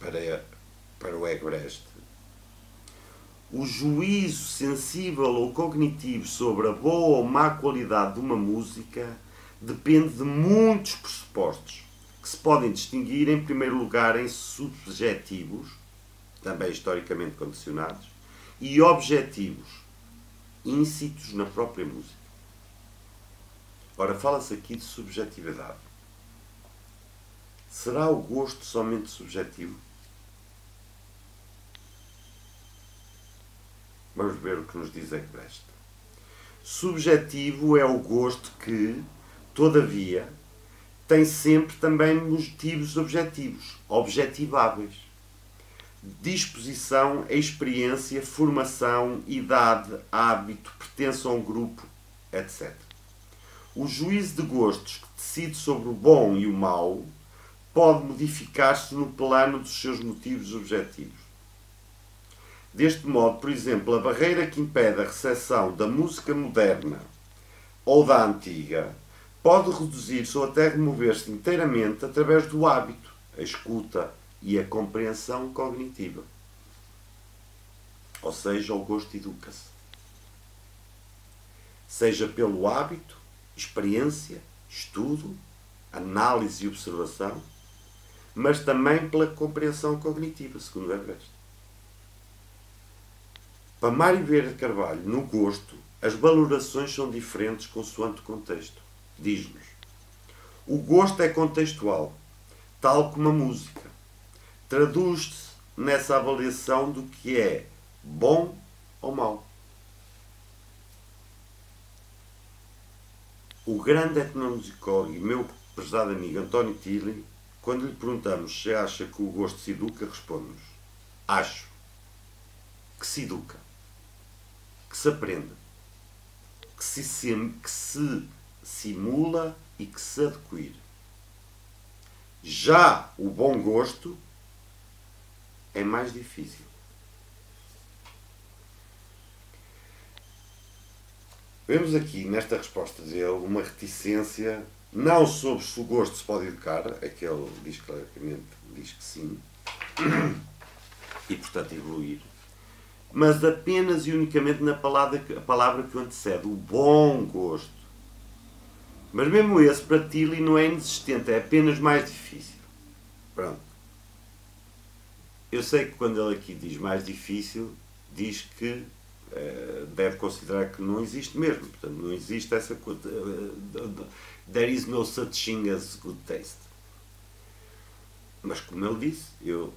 Para, para o Egbreste, o juízo sensível ou cognitivo sobre a boa ou má qualidade de uma música depende de muitos pressupostos, que se podem distinguir, em primeiro lugar, em subjetivos, também historicamente condicionados, e objetivos, íncitos na própria música. Ora, fala-se aqui de subjetividade. Será o gosto somente subjetivo? Vamos ver o que nos diz Egbrecht. Subjetivo é o gosto que, todavia, tem sempre também motivos objetivos, objetiváveis. Disposição, experiência, formação, idade, hábito, pertença a um grupo, etc. O juízo de gostos que decide sobre o bom e o mau pode modificar-se no plano dos seus motivos objetivos. Deste modo, por exemplo, a barreira que impede a recepção da música moderna ou da antiga pode reduzir-se ou até remover-se inteiramente através do hábito, a escuta e a compreensão cognitiva. Ou seja, o gosto educa-se. Seja pelo hábito, experiência, estudo, análise e observação, mas também pela compreensão cognitiva, segundo Everest. Para Mário Vieira de Carvalho, no gosto, as valorações são diferentes consoante o contexto. Diz-nos: o gosto é contextual, tal como a música. Traduz-se nessa avaliação do que é bom ou mau. O grande etnomusicólogo e meu prezado amigo António Tilly, quando lhe perguntamos se acha que o gosto se educa, responde-nos: Acho que se educa que se aprende, que se, que se simula e que se adquire. Já o bom gosto é mais difícil. Vemos aqui nesta resposta dele uma reticência, não sobre se o gosto se pode educar, aquele diz claramente diz que sim, e portanto evoluir mas apenas e unicamente na palavra, a palavra que o antecede, o bom gosto. Mas mesmo esse, para Tilly, não é inexistente, é apenas mais difícil. Pronto. Eu sei que quando ele aqui diz mais difícil, diz que deve considerar que não existe mesmo. Portanto, não existe essa coisa. Uh, there is no such thing as good taste. Mas como ele disse, eu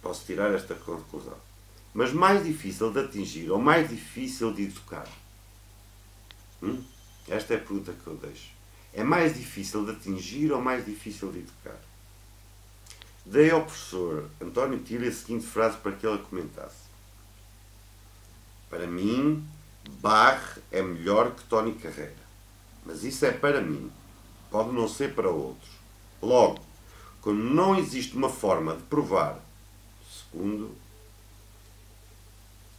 posso tirar esta conclusão mas mais difícil de atingir ou mais difícil de educar? Hum? Esta é a pergunta que eu deixo. É mais difícil de atingir ou mais difícil de educar? Dei ao professor António Tilly a seguinte frase para que ele comentasse. Para mim, Bach é melhor que Tony Carreira. Mas isso é para mim. Pode não ser para outros. Logo, quando não existe uma forma de provar, segundo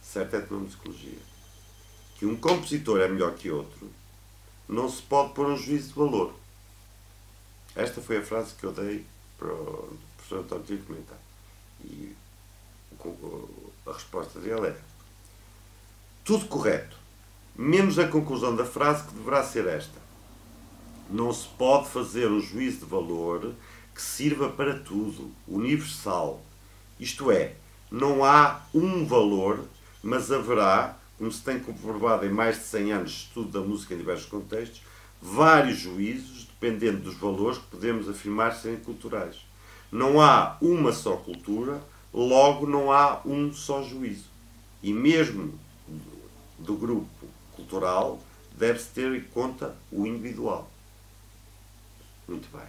certa etnomusicologia, que um compositor é melhor que outro, não se pode pôr um juízo de valor. Esta foi a frase que eu dei para o professor António comentar. E a resposta dele é tudo correto, menos a conclusão da frase que deverá ser esta. Não se pode fazer um juízo de valor que sirva para tudo, universal. Isto é, não há um valor mas haverá, como se tem comprovado em mais de 100 anos de estudo da música em diversos contextos, vários juízos, dependendo dos valores que podemos afirmar serem culturais. Não há uma só cultura, logo não há um só juízo. E mesmo do grupo cultural, deve-se ter em conta o individual. Muito bem.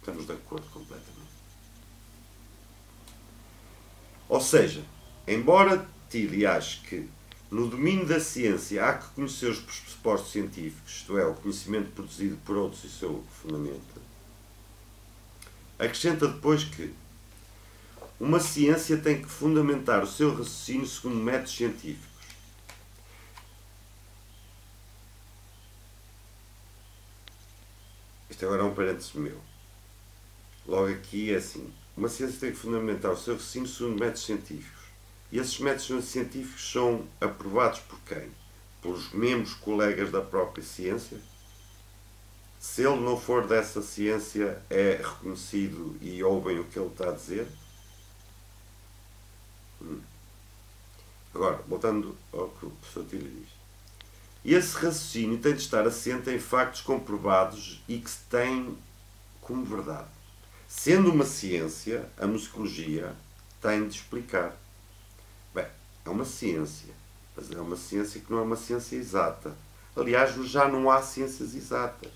Estamos de acordo completamente. Ou seja, Embora Tilly ache que no domínio da ciência há que conhecer os pressupostos científicos, isto é, o conhecimento produzido por outros e seu fundamento, acrescenta depois que uma ciência tem que fundamentar o seu raciocínio segundo métodos científicos. Isto agora é um parênteses meu. Logo aqui é assim. Uma ciência tem que fundamentar o seu raciocínio segundo métodos científicos. E esses métodos científicos são aprovados por quem? Pelos membros colegas da própria ciência? Se ele não for dessa ciência, é reconhecido e ouvem o que ele está a dizer? Hum. Agora, voltando ao que o professor Tilly diz. Esse raciocínio tem de estar assente em factos comprovados e que se têm como verdade. Sendo uma ciência, a musicologia tem de explicar. Bem, é uma ciência, mas é uma ciência que não é uma ciência exata. Aliás, já não há ciências exatas.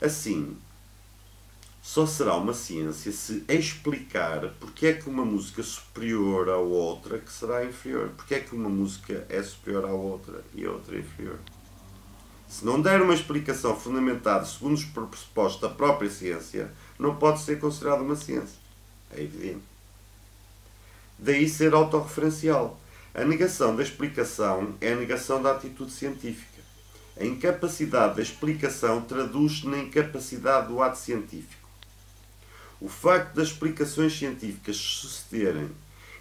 Assim, só será uma ciência se explicar porque é que uma música superior à outra que será inferior. Porque é que uma música é superior à outra e a outra é inferior. Se não der uma explicação fundamentada segundo os pressupostos da própria ciência, não pode ser considerada uma ciência. É evidente. Daí ser autorreferencial. A negação da explicação é a negação da atitude científica. A incapacidade da explicação traduz-se na incapacidade do ato científico. O facto das explicações científicas sucederem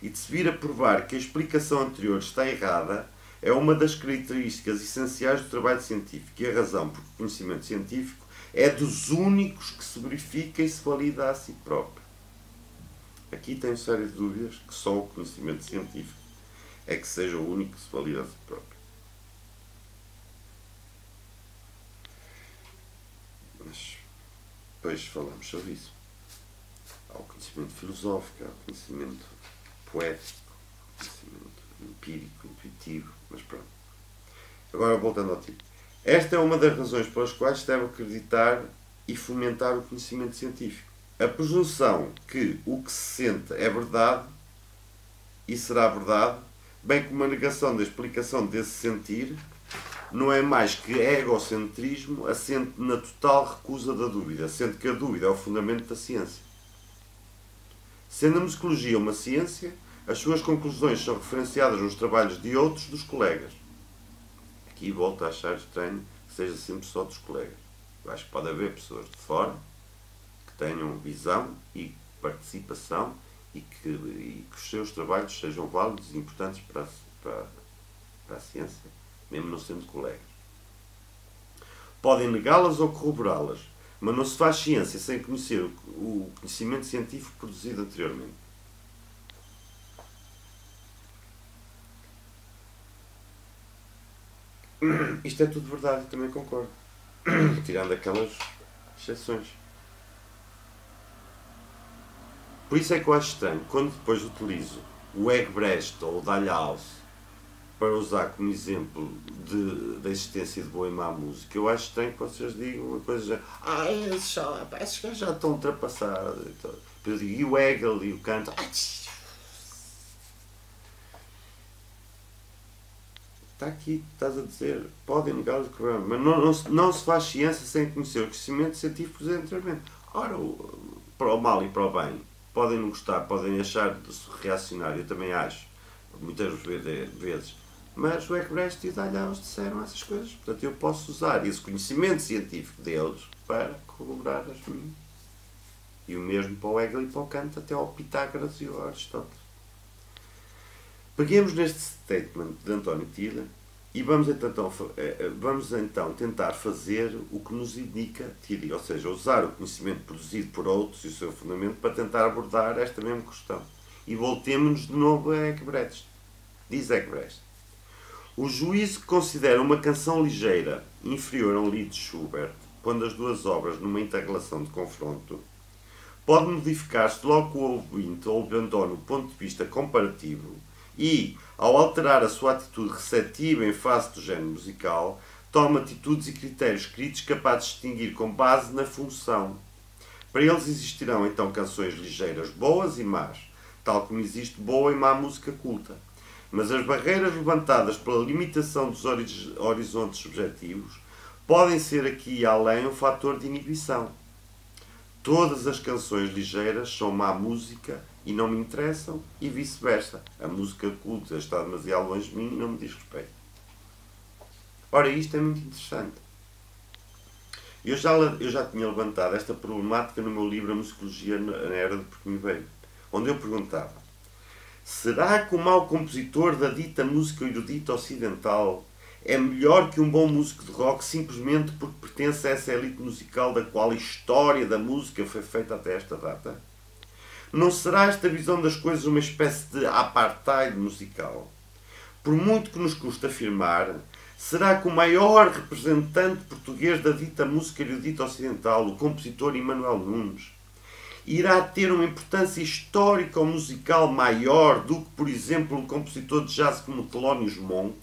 e de se vir a provar que a explicação anterior está errada é uma das características essenciais do trabalho científico e a razão porque o conhecimento científico é dos únicos que se verifica e se valida a si próprio. Aqui tenho sérias dúvidas que só o conhecimento científico é que seja o único que se valida a si próprio. Mas depois falamos sobre isso ao conhecimento filosófico, ao conhecimento poético, ao conhecimento empírico, intuitivo, mas pronto. Agora voltando ao tipo. Esta é uma das razões pelas quais se deve acreditar e fomentar o conhecimento científico. A presunção que o que se sente é verdade e será verdade, bem como a negação da explicação desse sentir, não é mais que egocentrismo assente na total recusa da dúvida, sendo que a dúvida é o fundamento da ciência. Sendo a musicologia uma ciência, as suas conclusões são referenciadas nos trabalhos de outros dos colegas. Aqui volto a achar estranho que seja sempre só dos colegas. Eu acho que pode haver pessoas de fora que tenham visão e participação e que, e que os seus trabalhos sejam válidos e importantes para, para, para a ciência, mesmo não sendo colegas. Podem negá-las ou corroborá-las, mas não se faz ciência sem conhecer o conhecimento científico produzido anteriormente. Isto é tudo verdade, também concordo. <coughs> Tirando aquelas exceções. Por isso é que eu acho estranho, quando depois utilizo o Eggbrecht ou o Dalhaus para usar como exemplo de, da existência de boa e má música, eu acho estranho que vocês digam uma coisa ah, esses, já, já estão ultrapassados. E, digo, e o Hegel e o canto. Está aqui, estás a dizer, podem negar o que mas não, não, não, se faz ciência sem conhecer o conhecimento científico anteriormente. Ora, para o mal e para o bem, podem não gostar, podem achar reacionário, eu também acho, muitas vezes, mas o Ecbrecht e o Dalhaus disseram essas coisas. Portanto, eu posso usar esse conhecimento científico deles para corroborar as minhas. E o mesmo para o Hegel e para o Kant, até ao Pitágoras e ao Aristóteles. Peguemos neste statement de António Tila e vamos então, eh, eh, vamos então tentar fazer o que nos indica Tilly, ou seja, usar o conhecimento produzido por outros e o seu fundamento para tentar abordar esta mesma questão. E voltemos de novo a Ecbrecht. Diz Ecbrecht. O juízo considera uma canção ligeira inferior a um lied de Schubert, pondo as duas obras numa interrelação de confronto, pode modificar-se logo que o ouvinte ou abandono o ponto de vista comparativo e, ao alterar a sua atitude receptiva em face do género musical, toma atitudes e critérios críticos capazes de distinguir com base na função. Para eles existirão então canções ligeiras boas e más, tal como existe boa e má música culta mas as barreiras levantadas pela limitação dos horizontes subjetivos podem ser aqui e além um fator de inibição. Todas as canções ligeiras são má música e não me interessam, e vice-versa. A música culta está demasiado longe de mim e não me diz respeito. Ora, isto é muito interessante. Eu já, eu já tinha levantado esta problemática no meu livro A Musicologia na Era de Porquinho Velho, onde eu perguntava Será que o mau compositor da dita música erudita ocidental é melhor que um bom músico de rock simplesmente porque pertence a essa elite musical da qual a história da música foi feita até esta data? Não será esta visão das coisas uma espécie de apartheid musical? Por muito que nos custa afirmar, será que o maior representante português da dita música erudita ocidental, o compositor Emanuel Nunes, irá ter uma importância histórica ou musical maior do que, por exemplo, um compositor de jazz como Thelonious Monk?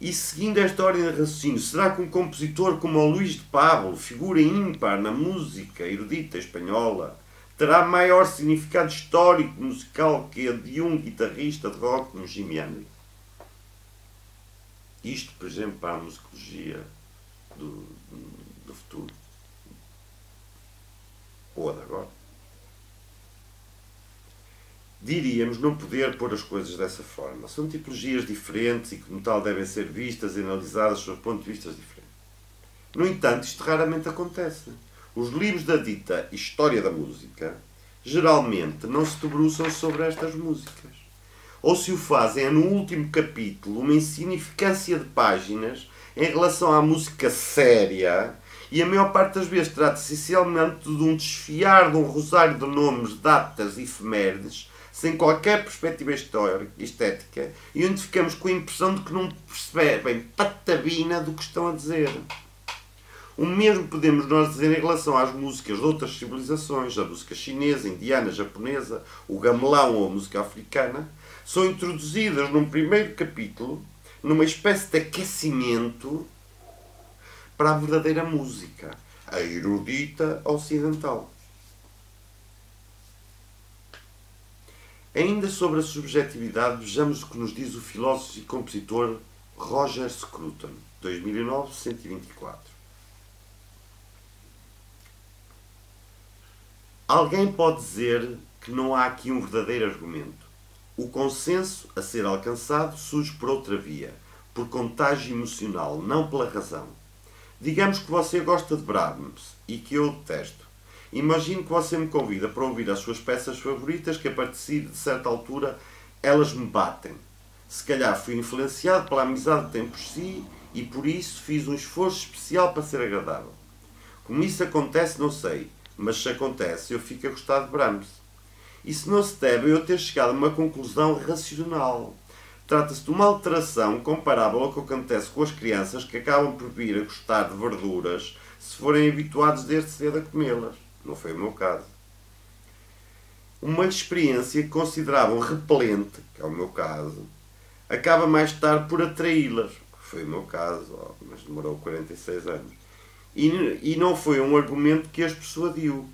E seguindo esta ordem de raciocínio, será que um compositor como o Luís de Pablo, figura ímpar na música erudita espanhola, terá maior significado histórico musical que a de um guitarrista de rock como Jimi Hendrix? Isto, por exemplo, para a musicologia do, do futuro de agora. Diríamos não poder pôr as coisas dessa forma. São tipologias diferentes e, como tal, devem ser vistas e analisadas sob pontos de vista diferentes. No entanto, isto raramente acontece. Os livros da dita História da Música geralmente não se debruçam sobre estas músicas. Ou se o fazem é no último capítulo uma insignificância de páginas em relação à música séria e a maior parte das vezes trata-se essencialmente de um desfiar de um rosário de nomes, datas e efemérides, sem qualquer perspectiva histórica, estética, e onde ficamos com a impressão de que não percebem patabina do que estão a dizer. O mesmo podemos nós dizer em relação às músicas de outras civilizações, a música chinesa, indiana, japonesa, o gamelão ou a música africana, são introduzidas num primeiro capítulo, numa espécie de aquecimento para a verdadeira música, a erudita ocidental. Ainda sobre a subjetividade, vejamos o que nos diz o filósofo e compositor Roger Scruton, 2009, 124. Alguém pode dizer que não há aqui um verdadeiro argumento. O consenso a ser alcançado surge por outra via, por contágio emocional, não pela razão. Digamos que você gosta de Brahms e que eu detesto. Imagino que você me convida para ouvir as suas peças favoritas que a partir de certa altura elas me batem. Se calhar fui influenciado pela amizade que tem por si e por isso fiz um esforço especial para ser agradável. Como isso acontece, não sei, mas se acontece, eu fico a gostar de Brahms. Isso não se deve a eu ter chegado a uma conclusão racional. Trata-se de uma alteração comparável ao que acontece com as crianças que acabam por vir a gostar de verduras se forem habituados desde cedo a comê-las. Não foi o meu caso. Uma experiência que consideravam repelente, que é o meu caso, acaba mais tarde por atraí-las, foi o meu caso, mas demorou 46 anos. E, e não foi um argumento que as persuadiu.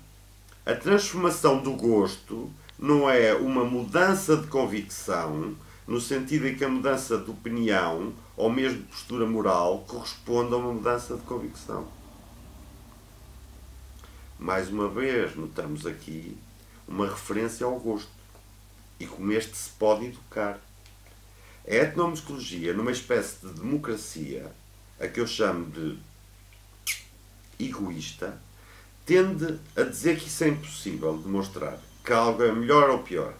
A transformação do gosto não é uma mudança de convicção no sentido em que a mudança de opinião ou mesmo de postura moral corresponde a uma mudança de convicção. Mais uma vez, notamos aqui uma referência ao gosto e como este se pode educar. A etnomusicologia, numa espécie de democracia, a que eu chamo de egoísta, tende a dizer que isso é impossível demonstrar, que algo é melhor ou pior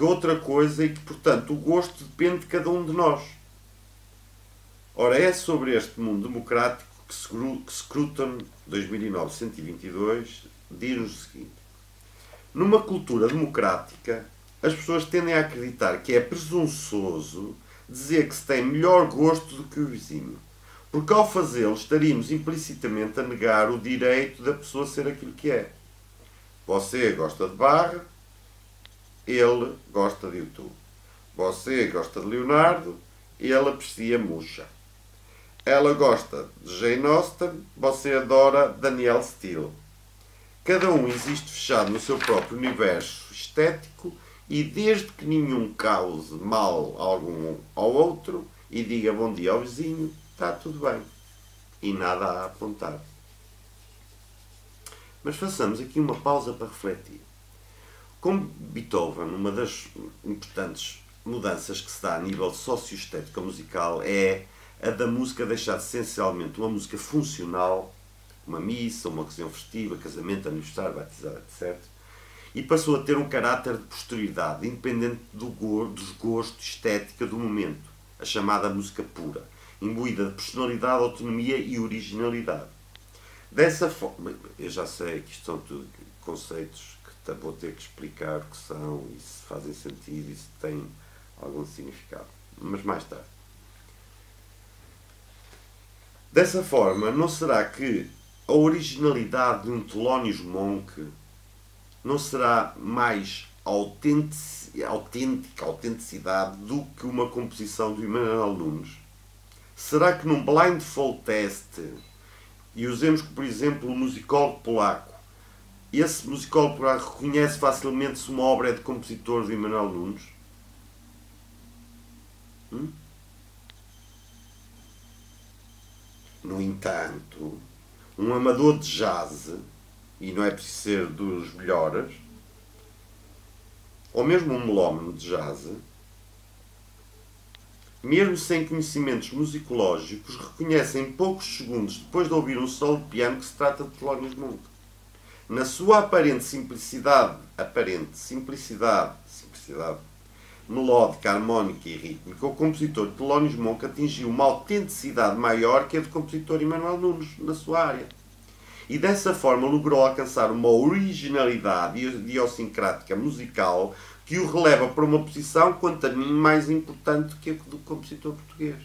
que outra coisa e que, portanto, o gosto depende de cada um de nós. Ora, é sobre este mundo democrático que Scruton 2009-122 diz-nos o seguinte: Numa cultura democrática, as pessoas tendem a acreditar que é presunçoso dizer que se tem melhor gosto do que o vizinho, porque ao fazê-lo estaríamos implicitamente a negar o direito da pessoa ser aquilo que é. Você gosta de barra, ele gosta de YouTube. Você gosta de Leonardo, ele aprecia Muxa. Ela gosta de Jane Austen, você adora Daniel Steele. Cada um existe fechado no seu próprio universo estético e desde que nenhum cause mal algum ao outro e diga bom dia ao vizinho, está tudo bem. E nada a apontar. Mas façamos aqui uma pausa para refletir. Como Beethoven, uma das importantes mudanças que se dá a nível socioestético musical é a da música deixar essencialmente uma música funcional, uma missa, uma ocasião festiva, casamento, aniversário, batizado, etc. E passou a ter um caráter de posterioridade, independente do go dos gostos estética do momento, a chamada música pura, imbuída de personalidade, autonomia e originalidade. Dessa forma, eu já sei que isto são tudo conceitos vou ter que explicar o que são e se fazem sentido e se têm algum significado, mas mais tarde. Dessa forma, não será que a originalidade de um Thelonious Monk não será mais autêntica, autenticidade do que uma composição do Emanuel Nunes? Será que num blindfold test, e usemos por exemplo o musicólogo polaco, esse musicólogo reconhece facilmente se uma obra é de compositor do Emanuel Nunes? Hum? No entanto, um amador de jazz, e não é preciso ser dos melhores, ou mesmo um melómano de jazz, mesmo sem conhecimentos musicológicos, reconhece em poucos segundos, depois de ouvir um solo de piano, que se trata de Thelonious Monk. Na sua aparente simplicidade, aparente simplicidade, simplicidade melódica, harmónica e rítmica, o compositor Thelonious Monk atingiu uma autenticidade maior que a do compositor Emanuel Nunes na sua área. E dessa forma logrou alcançar uma originalidade idiosincrática musical que o releva para uma posição, quanto a mim, mais importante que a do compositor português.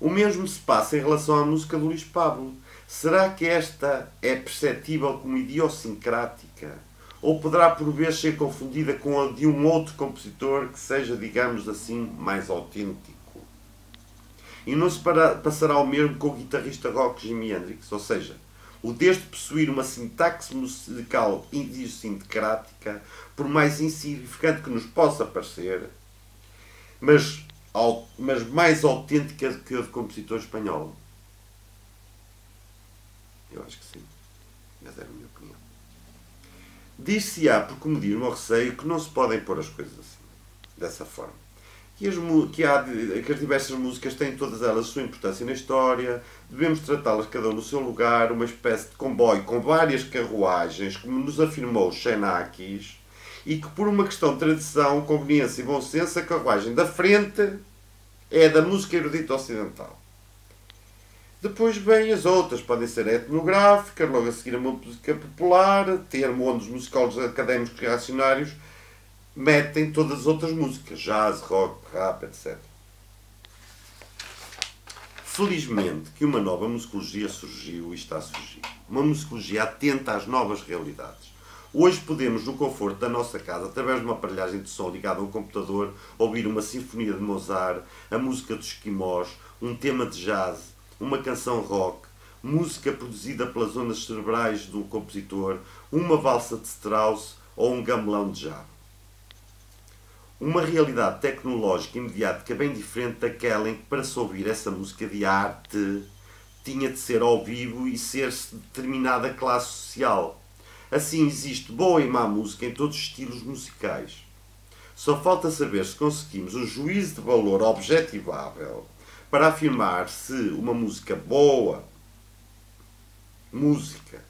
O mesmo se passa em relação à música do Luís Pablo. Será que esta é perceptível como idiosincrática? ou poderá por vezes ser confundida com a de um outro compositor que seja, digamos assim, mais autêntico. E não se passará o mesmo com o guitarrista rock Jimi Hendrix, ou seja, o desde possuir uma sintaxe musical idiosincrática, por mais insignificante que nos possa parecer, mas, mas mais autêntica do que a de compositor espanhol. Eu acho que sim. Mas era a minha opinião. Diz-se-á, por como diz o receio, que não se podem pôr as coisas assim, dessa forma. Que as, que, há, que as diversas músicas têm todas elas a sua importância na história, devemos tratá-las cada um no seu lugar, uma espécie de comboio com várias carruagens, como nos afirmou Xenakis, e que por uma questão de tradição, conveniência e bom senso, a carruagem da frente é da música erudita ocidental. Depois vêm as outras, podem ser etnográficas, logo a seguir a música popular, termo onde os musicólogos académicos reacionários metem todas as outras músicas, jazz, rock, rap, etc. Felizmente que uma nova musicologia surgiu e está a surgir. Uma musicologia atenta às novas realidades. Hoje podemos, no conforto da nossa casa, através de uma aparelhagem de som ligada a um computador, ouvir uma sinfonia de Mozart, a música dos esquimós, um tema de jazz, uma canção rock, música produzida pelas ondas cerebrais do compositor, uma valsa de Strauss ou um gamelão de jazz. Uma realidade tecnológica e mediática bem diferente daquela em que, para se ouvir essa música de arte, tinha de ser ao vivo e ser-se determinada classe social. Assim existe boa e má música em todos os estilos musicais. Só falta saber se conseguimos um juízo de valor objetivável para afirmar se uma música boa, música,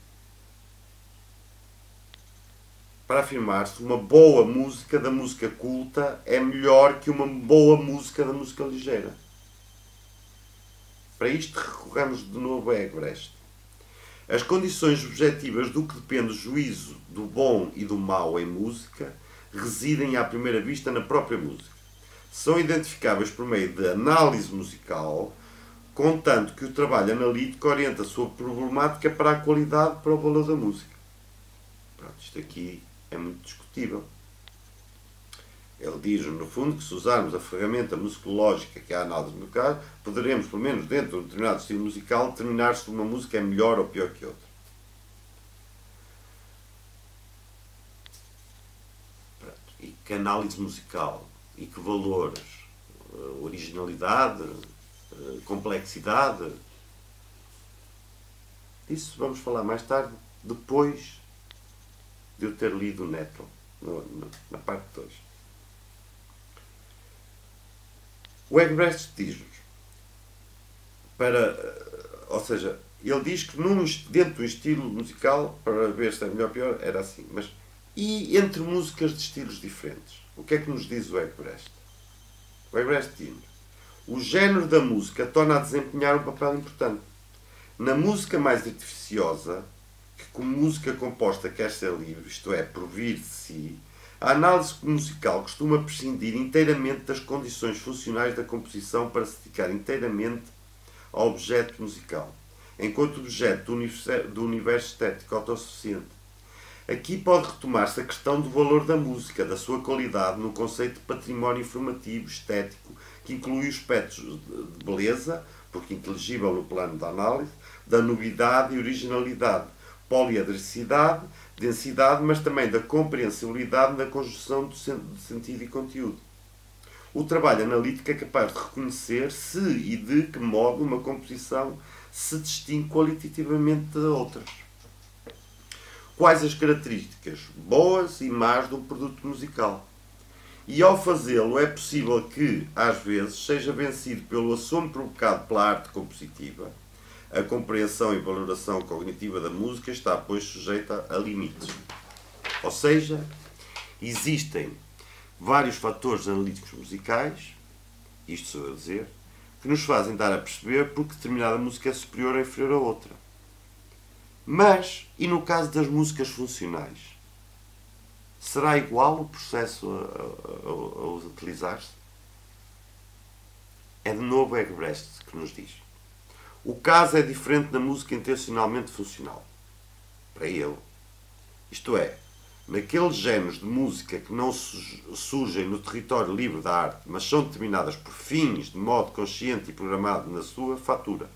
para afirmar se uma boa música da música culta é melhor que uma boa música da música ligeira. Para isto recorremos de novo a Egbrest. As condições objetivas do que depende o juízo do bom e do mau em música residem à primeira vista na própria música são identificáveis por meio de análise musical, contanto que o trabalho analítico orienta a sua problemática para a qualidade, para o valor da música. Pronto, isto aqui é muito discutível. Ele diz, no fundo, que se usarmos a ferramenta musicológica que é a análise musical, poderemos, pelo menos dentro de um determinado estilo musical, determinar se uma música é melhor ou pior que outra. Pronto. E que análise musical e que valores? Uh, originalidade, uh, complexidade. Isso vamos falar mais tarde, depois de eu ter lido o Nettle, na parte 2. O Egbrecht diz-nos, para, ou seja, ele diz que num, dentro do estilo musical, para ver se é melhor ou pior, era assim. Mas e entre músicas de estilos diferentes? O que é que nos diz o Egbrecht? O Egbrecht diz o género da música torna a desempenhar um papel importante. Na música mais artificiosa, que como música composta quer ser livre, isto é, por vir de si, a análise musical costuma prescindir inteiramente das condições funcionais da composição para se dedicar inteiramente ao objeto musical enquanto objeto do universo estético autossuficiente. Aqui pode retomar-se a questão do valor da música, da sua qualidade, no conceito de património informativo, estético, que inclui os aspectos de beleza, porque inteligível no plano da análise, da novidade e originalidade, poliadricidade, densidade, mas também da compreensibilidade na conjunção de sentido e conteúdo. O trabalho analítico é capaz de reconhecer se e de que modo uma composição se distingue qualitativamente de outras. Quais as características boas e más um produto musical? E ao fazê-lo é possível que, às vezes, seja vencido pelo assomo provocado pela arte compositiva. A compreensão e valoração cognitiva da música está, pois, sujeita a limites. Ou seja, existem vários fatores analíticos musicais, isto sou eu a dizer, que nos fazem dar a perceber porque determinada música é superior ou inferior a outra. Mas, e no caso das músicas funcionais? Será igual o processo a, a, a, utilizar-se? É de novo Egbrecht que nos diz. O caso é diferente da música intencionalmente funcional. Para ele. Isto é, naqueles géneros de música que não surgem no território livre da arte, mas são determinadas por fins de modo consciente e programado na sua fatura.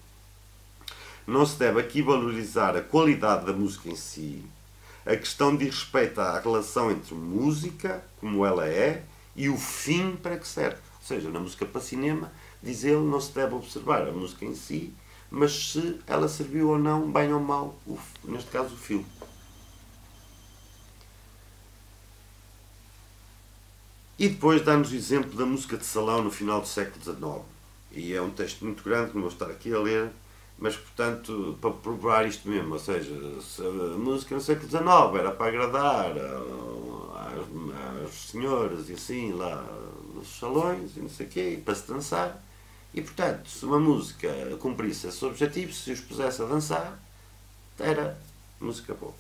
Não se deve aqui valorizar a qualidade da música em si. A questão diz respeito à relação entre música, como ela é, e o fim para que serve. Ou seja, na música para cinema, diz ele, não se deve observar a música em si, mas se ela serviu ou não, bem ou mal, neste caso o filme. E depois dá-nos o exemplo da música de salão no final do século XIX. E é um texto muito grande, não vou estar aqui a ler, mas portanto, para provar isto mesmo, ou seja, a música no século XIX era para agradar às senhoras e assim lá nos salões e não sei o quê, para se dançar. E portanto, se uma música cumprisse esse objetivo, se os pusesse a dançar, era música boa.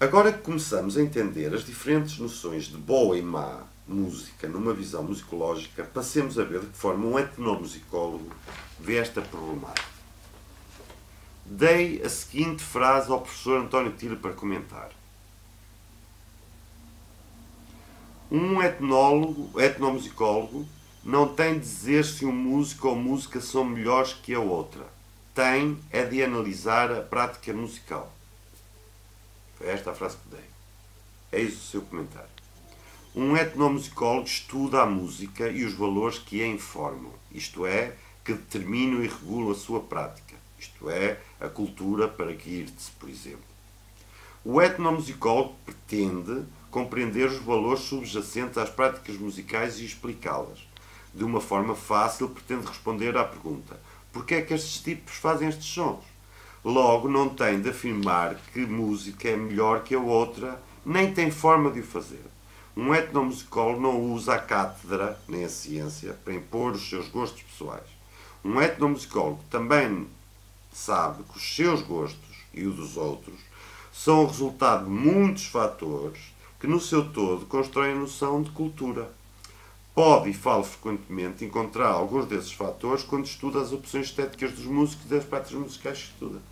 Agora que começamos a entender as diferentes noções de boa e má música numa visão musicológica, passemos a ver de que forma um etnomusicólogo vê esta problemática. Dei a seguinte frase ao professor António Tira para comentar. Um etnólogo, etnomusicólogo, não tem de dizer se um músico ou música são melhores que a outra. Tem é de analisar a prática musical. Foi esta a frase que dei. Eis o seu comentário. Um etnomusicólogo estuda a música e os valores que a informam, isto é, que determinam e regulam a sua prática, isto é, a cultura para que ir-se, por exemplo. O etnomusicólogo pretende compreender os valores subjacentes às práticas musicais e explicá-las. De uma forma fácil, pretende responder à pergunta: por que é que estes tipos fazem estes sons? Logo, não tem de afirmar que música é melhor que a outra, nem tem forma de o fazer. Um etnomusicólogo não usa a cátedra, nem a ciência, para impor os seus gostos pessoais. Um etnomusicólogo também sabe que os seus gostos e os dos outros são o resultado de muitos fatores que, no seu todo, constroem a noção de cultura. Pode, e falo frequentemente, encontrar alguns desses fatores quando estuda as opções estéticas dos músicos e das práticas musicais que estuda.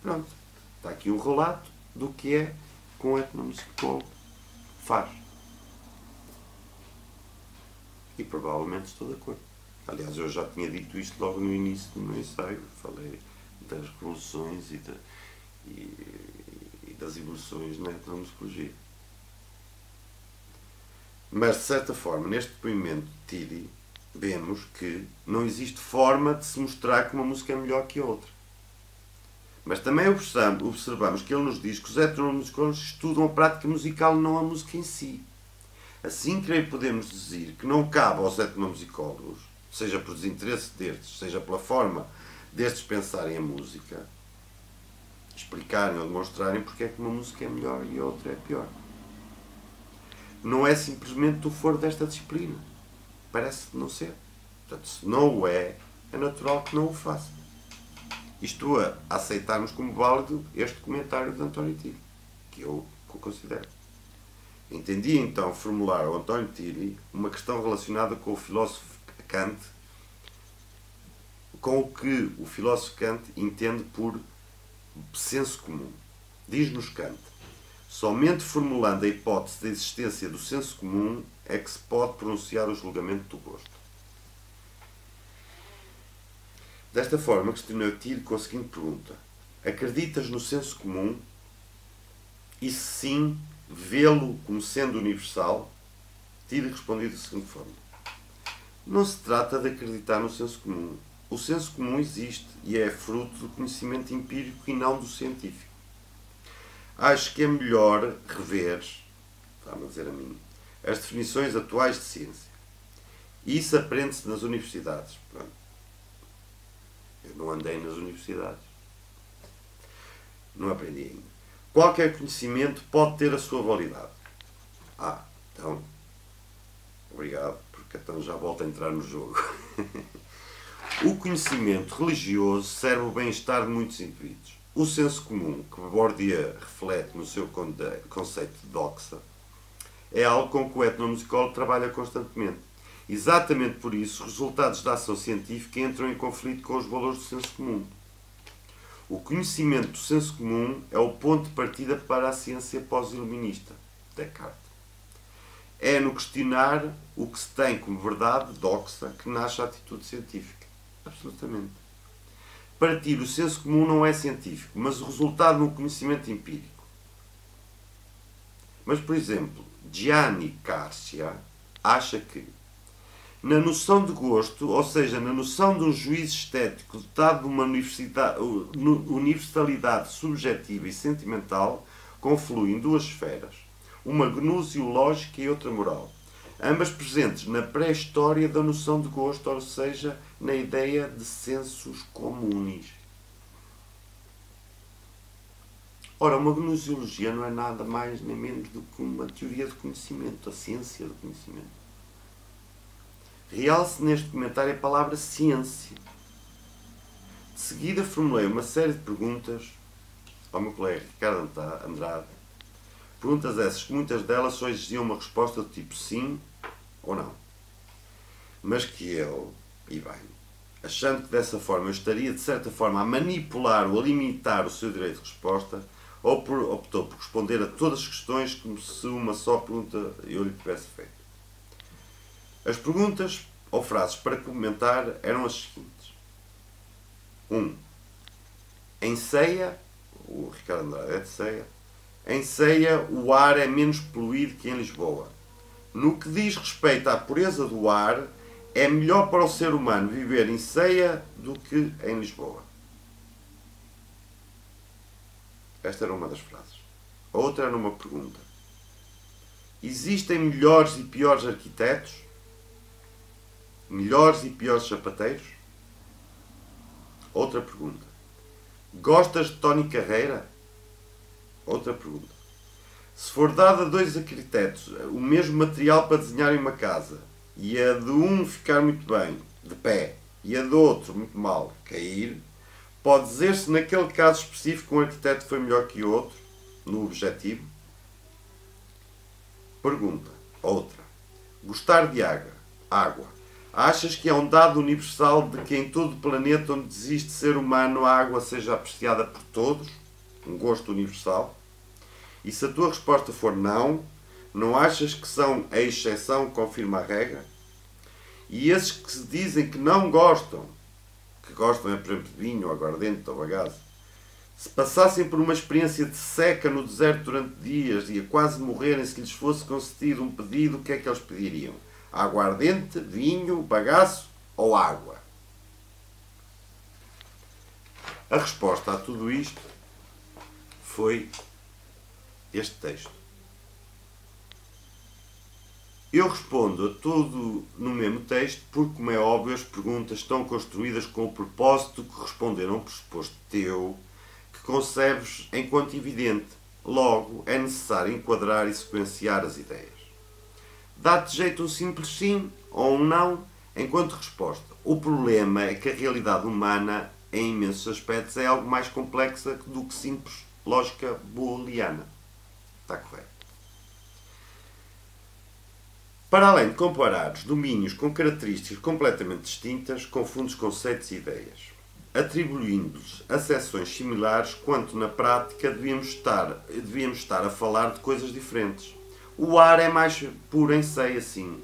Pronto. Está aqui um relato do que é com o etnomusicólogo faz. E provavelmente estou de acordo. Aliás, eu já tinha dito isto logo no início do meu ensaio. Falei das revoluções e, e, e das evoluções na etnomusicologia. Mas, de certa forma, neste depoimento de Tiri, vemos que não existe forma de se mostrar que uma música é melhor que outra. Mas também observamos que ele nos diz que os etnomusicólogos estudam a prática musical, não a música em si. Assim, creio podemos dizer que não cabe aos etnomusicólogos, seja por desinteresse destes, seja pela forma destes pensarem a música, explicarem ou demonstrarem porque é que uma música é melhor e a outra é pior. Não é simplesmente o foro desta disciplina. Parece não ser. Portanto, se não o é, é natural que não o faça. Isto a aceitarmos como válido este comentário de António Tiri, que eu considero. Entendi então formular ao António Tiri uma questão relacionada com o filósofo Kant, com o que o filósofo Kant entende por senso comum. Diz-nos Kant: somente formulando a hipótese da existência do senso comum é que se pode pronunciar o julgamento do gosto. Desta forma, questionou Tiro com a seguinte pergunta: Acreditas no senso comum? E se sim, vê-lo como sendo universal? Tiro respondido da seguinte forma: Não se trata de acreditar no senso comum. O senso comum existe e é fruto do conhecimento empírico e não do científico. Acho que é melhor rever, está-me a dizer a mim, as definições atuais de ciência. Isso aprende-se nas universidades. Pronto. Eu não andei nas universidades. Não aprendi ainda. Qualquer conhecimento pode ter a sua validade. Ah, então. Obrigado, porque então já volto a entrar no jogo. <laughs> O conhecimento religioso serve o bem-estar de muitos indivíduos. O senso comum, que Bourdieu reflete no seu conceito de doxa, é algo com que o etnomusicólogo trabalha constantemente. Exatamente por isso, os resultados da ação científica entram em conflito com os valores do senso comum. O conhecimento do senso comum é o ponto de partida para a ciência pós-iluminista, Descartes. É no questionar o que se tem como verdade, doxa, que nasce a atitude científica. Absolutamente. Para ti, o senso comum não é científico, mas o resultado no conhecimento empírico. Mas, por exemplo, Gianni Carcia acha que, na noção de gosto, ou seja, na noção de um juízo estético dotado de uma universalidade subjetiva e sentimental, confluem duas esferas, uma gnusiológica e outra moral ambas presentes na pré-história da noção de gosto, ou seja, na ideia de sensos comunes. Ora, uma gnoseologia não é nada mais nem menos do que uma teoria de conhecimento, a ciência do conhecimento. Realce neste comentário a palavra ciência. De seguida formulei uma série de perguntas ao meu colega Ricardo Andrade. Perguntas essas que muitas delas só exigiam uma resposta do tipo sim ou não. Mas que ele, e bem, achando que dessa forma eu estaria de certa forma a manipular ou a limitar o seu direito de resposta, optou por responder a todas as questões como se uma só pergunta eu lhe tivesse feito. As perguntas ou frases para comentar eram as seguintes. 1. Um, em ceia, o Ricardo Andrade é de ceia, em ceia o ar é menos poluído que em Lisboa. No que diz respeito à pureza do ar, é melhor para o ser humano viver em Ceia do que em Lisboa. Esta era uma das frases. A outra era uma pergunta. Existem melhores e piores arquitetos? Melhores e piores sapateiros? Outra pergunta. Gostas de Tony Carreira? Outra pergunta. Se for dado a dois arquitetos o mesmo material para desenharem uma casa e a de um ficar muito bem, de pé, e a do outro muito mal, cair, pode dizer-se naquele caso específico um arquiteto foi melhor que o outro, no objetivo? Pergunta. Outra. Gostar de água. Água. Achas que é um dado universal de que em todo o planeta onde existe ser humano a água seja apreciada por todos? Um gosto universal? E se a tua resposta for não, não achas que são a exceção que confirma a regra? E esses que se dizem que não gostam, que gostam, é, por exemplo, de vinho, aguardente ou bagaço, se passassem por uma experiência de seca no deserto durante dias e a quase morrerem se lhes fosse concedido um pedido, o que é que eles pediriam? Aguardente, vinho, bagaço ou água? A resposta a tudo isto foi este texto. Eu respondo a tudo no mesmo texto porque, como é óbvio, as perguntas estão construídas com o propósito de responder a um pressuposto teu que concebes enquanto evidente. Logo, é necessário enquadrar e sequenciar as ideias. Dá-te jeito um simples sim ou um não enquanto resposta. O problema é que a realidade humana, em imensos aspectos, é algo mais complexa do que simples lógica booleana. Está correto. Para além de comparares domínios com características completamente distintas, confundes conceitos e ideias, atribuindo-lhes acessões similares quanto na prática devíamos estar, devíamos estar a falar de coisas diferentes. O ar é mais puro em si assim,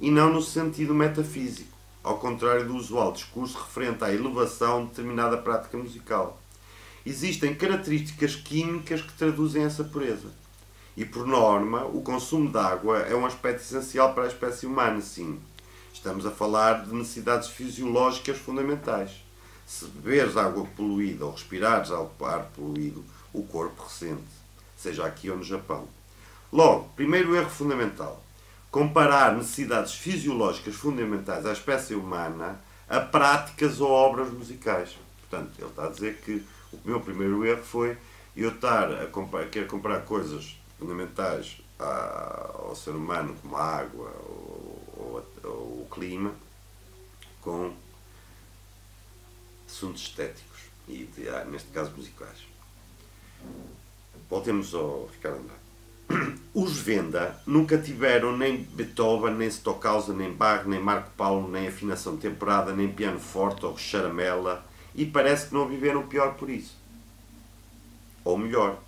e não no sentido metafísico, ao contrário do usual discurso referente à elevação de determinada prática musical. Existem características químicas que traduzem essa pureza e, por norma, o consumo de água é um aspecto essencial para a espécie humana, sim. Estamos a falar de necessidades fisiológicas fundamentais. Se beberes água poluída ou respirares ar poluído, o corpo ressente, seja aqui ou no Japão. Logo, primeiro erro fundamental: comparar necessidades fisiológicas fundamentais à espécie humana a práticas ou obras musicais. Portanto, ele está a dizer que o meu primeiro erro foi eu estar a comprar, querer comprar coisas fundamentais ao ser humano, como a água ou, ou, ou o clima, com assuntos estéticos e, ah, neste caso, musicais. Voltemos ao Ricardo Andrade. <clears throat> Os Venda nunca tiveram nem Beethoven, nem Stockhausen, nem Bach, nem Marco Paulo, nem afinação temperada, nem piano forte ou charamela e parece que não viveram pior por isso. Ou melhor,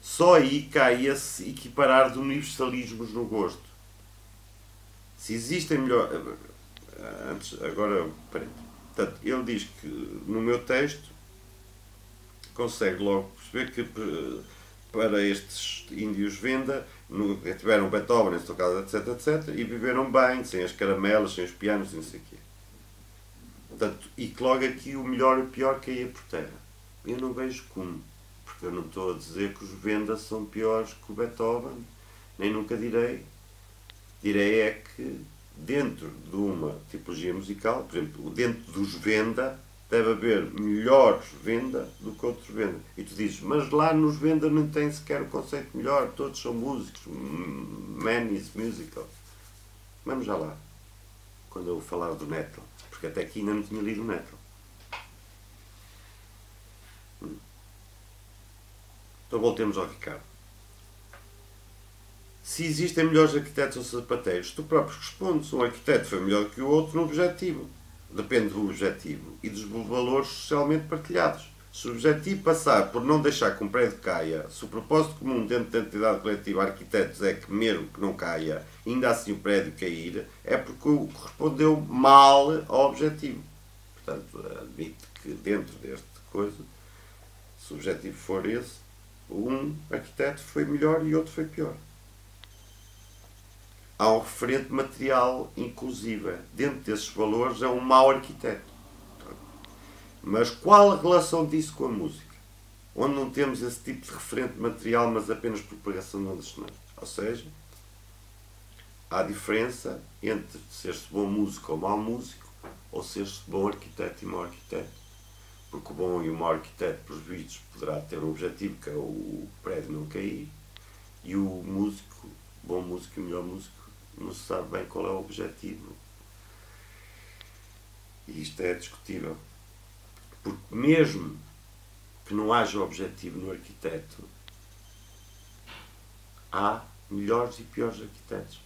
só aí cai esse equiparar de universalismos no gosto. Se existem melhor. Antes, agora, peraí. Portanto, ele diz que no meu texto consegue logo perceber que para estes índios venda tiveram Beethoven, Stockhausen, etc, etc, e viveram bem, sem as caramelas, sem os pianos, não sei o quê. Portanto, e que logo aqui o melhor e o pior caía por terra. Eu não vejo como. Eu não estou a dizer que os Venda são piores que o Beethoven, nem nunca direi. Direi é que dentro de uma tipologia musical, por exemplo, dentro dos Venda, deve haver melhores Venda do que outros Venda. E tu dizes, mas lá nos Venda não tem sequer o conceito melhor, todos são músicos, man is musical. Vamos já lá, quando eu falar do Nettle, porque até aqui ainda não tinha lido o Nettle. Então voltemos ao Ricardo. Se existem melhores arquitetos ou sapateiros, tu próprio respondes. Um arquiteto foi melhor que o outro no objetivo. Depende do objetivo e dos valores socialmente partilhados. Se o objetivo passar por não deixar que um prédio caia, se o propósito comum dentro da entidade coletiva arquitetos é que mesmo que não caia, ainda assim o prédio cair, é porque correspondeu mal ao objetivo. Portanto, admite que dentro deste coisa, se o objetivo for esse, um arquiteto foi melhor e outro foi pior. Há um referente material inclusive. Dentro desses valores é um mau arquiteto. Mas qual a relação disso com a música? Onde não temos esse tipo de referente material, mas apenas propagação de sonoras. Ou seja, há diferença entre ser-se bom músico ou mau músico, ou ser-se bom arquiteto e mau arquiteto porque o bom e o mau arquiteto, pelos vistos, poderá ter um objetivo que é o prédio não cair, e o músico, bom músico e melhor músico, não se sabe bem qual é o objetivo. E isto é discutível. Porque mesmo que não haja objetivo no arquiteto, há melhores e piores arquitetos.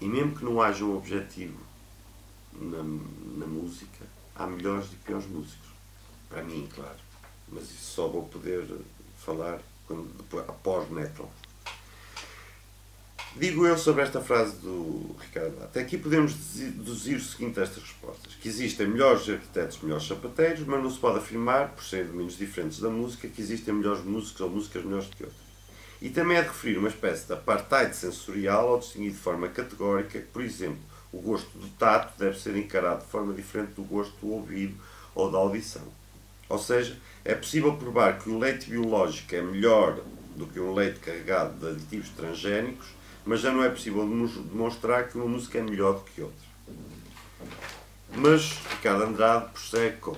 E mesmo que não haja um objetivo na, na música, há melhores e piores músicos. Para mim, claro. Mas isso só vou poder falar quando, após Metal. Digo eu sobre esta frase do Ricardo Até aqui podemos deduzir o seguinte a estas respostas. Que existem melhores arquitetos, melhores sapateiros, mas não se pode afirmar, por serem domínios diferentes da música, que existem melhores músicos ou músicas melhores que outras. E também é de referir uma espécie de apartheid sensorial ao distinguir de forma categórica que, por exemplo, o gosto do tato deve ser encarado de forma diferente do gosto do ouvido ou da audição. Ou seja, é possível provar que o leite biológico é melhor do que um leite carregado de aditivos transgénicos, mas já não é possível demonstrar que uma música é melhor do que outra. Mas Ricardo Andrade prossegue com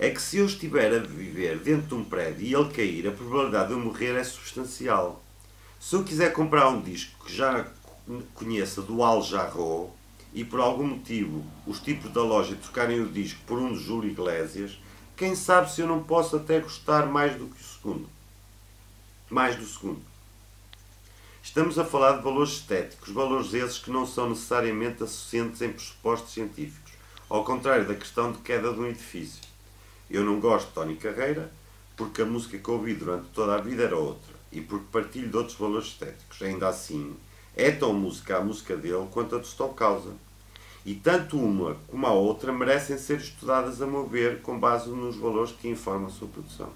é que se eu estiver a viver dentro de um prédio e ele cair, a probabilidade de eu morrer é substancial. Se eu quiser comprar um disco que já conheça do Al Jarreau e por algum motivo os tipos da loja trocarem o disco por um de Júlio Iglesias, quem sabe se eu não posso até gostar mais do que o segundo. Mais do segundo. Estamos a falar de valores estéticos, valores esses que não são necessariamente associantes em pressupostos científicos, ao contrário da questão de queda de um edifício. Eu não gosto de Tony Carreira porque a música que ouvi durante toda a vida era outra e porque partilho de outros valores estéticos. Ainda assim, é tão música a música dele quanto a de Stockhausen. E tanto uma como a outra merecem ser estudadas a meu ver com base nos valores que informam a sua produção.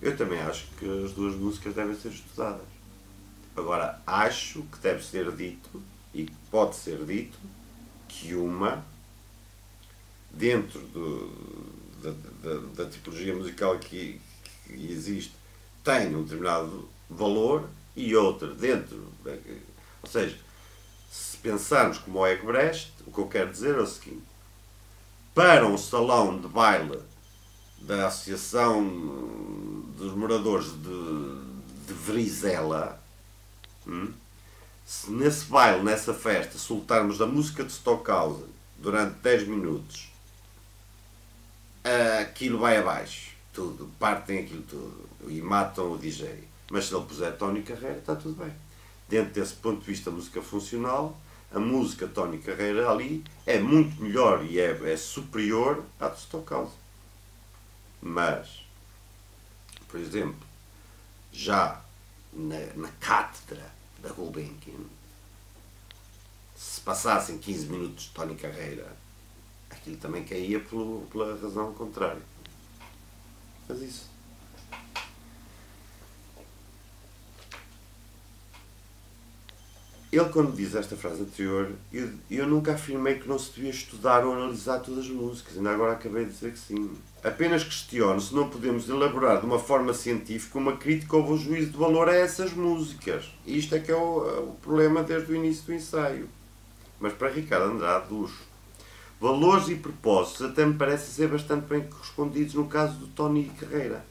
Eu também acho que as duas músicas devem ser estudadas. Agora, acho que deve ser dito, e pode ser dito, que uma, dentro do, da, da, da tipologia musical que, que, existe tem um determinado valor e outra dentro. Ou seja, se pensarmos como o Egbrecht, o que eu quero dizer é o seguinte: para um salão de baile da Associação dos Moradores de, de Vrizela, hum, se nesse baile, nessa festa, soltarmos a música de Stockhausen durante 10 minutos aquilo vai abaixo. Tudo. Partem aquilo tudo. E matam o DJ. Mas se ele puser Tony Carreira, está tudo bem. Dentro desse ponto de vista música funcional, a música Tony Carreira ali é muito melhor e é, é superior à de Stockhausen. Mas, por exemplo, já na, na cátedra da Gulbenkian, se passassem 15 minutos de Tony Carreira, aquilo também caía pelo, pela razão contrária. Mas isso. Ele, quando diz esta frase anterior, eu, eu nunca afirmei que não se devia estudar ou analisar todas as músicas, ainda agora acabei de dizer que sim. Apenas questiono se não podemos elaborar de uma forma científica uma crítica ou um juízo de valor a essas músicas. E isto é que é o, é o problema desde o início do ensaio. Mas para Ricardo Andrade, luxo. Valores e propósitos até me parecem ser bastante bem correspondidos no caso do Tony Carreira.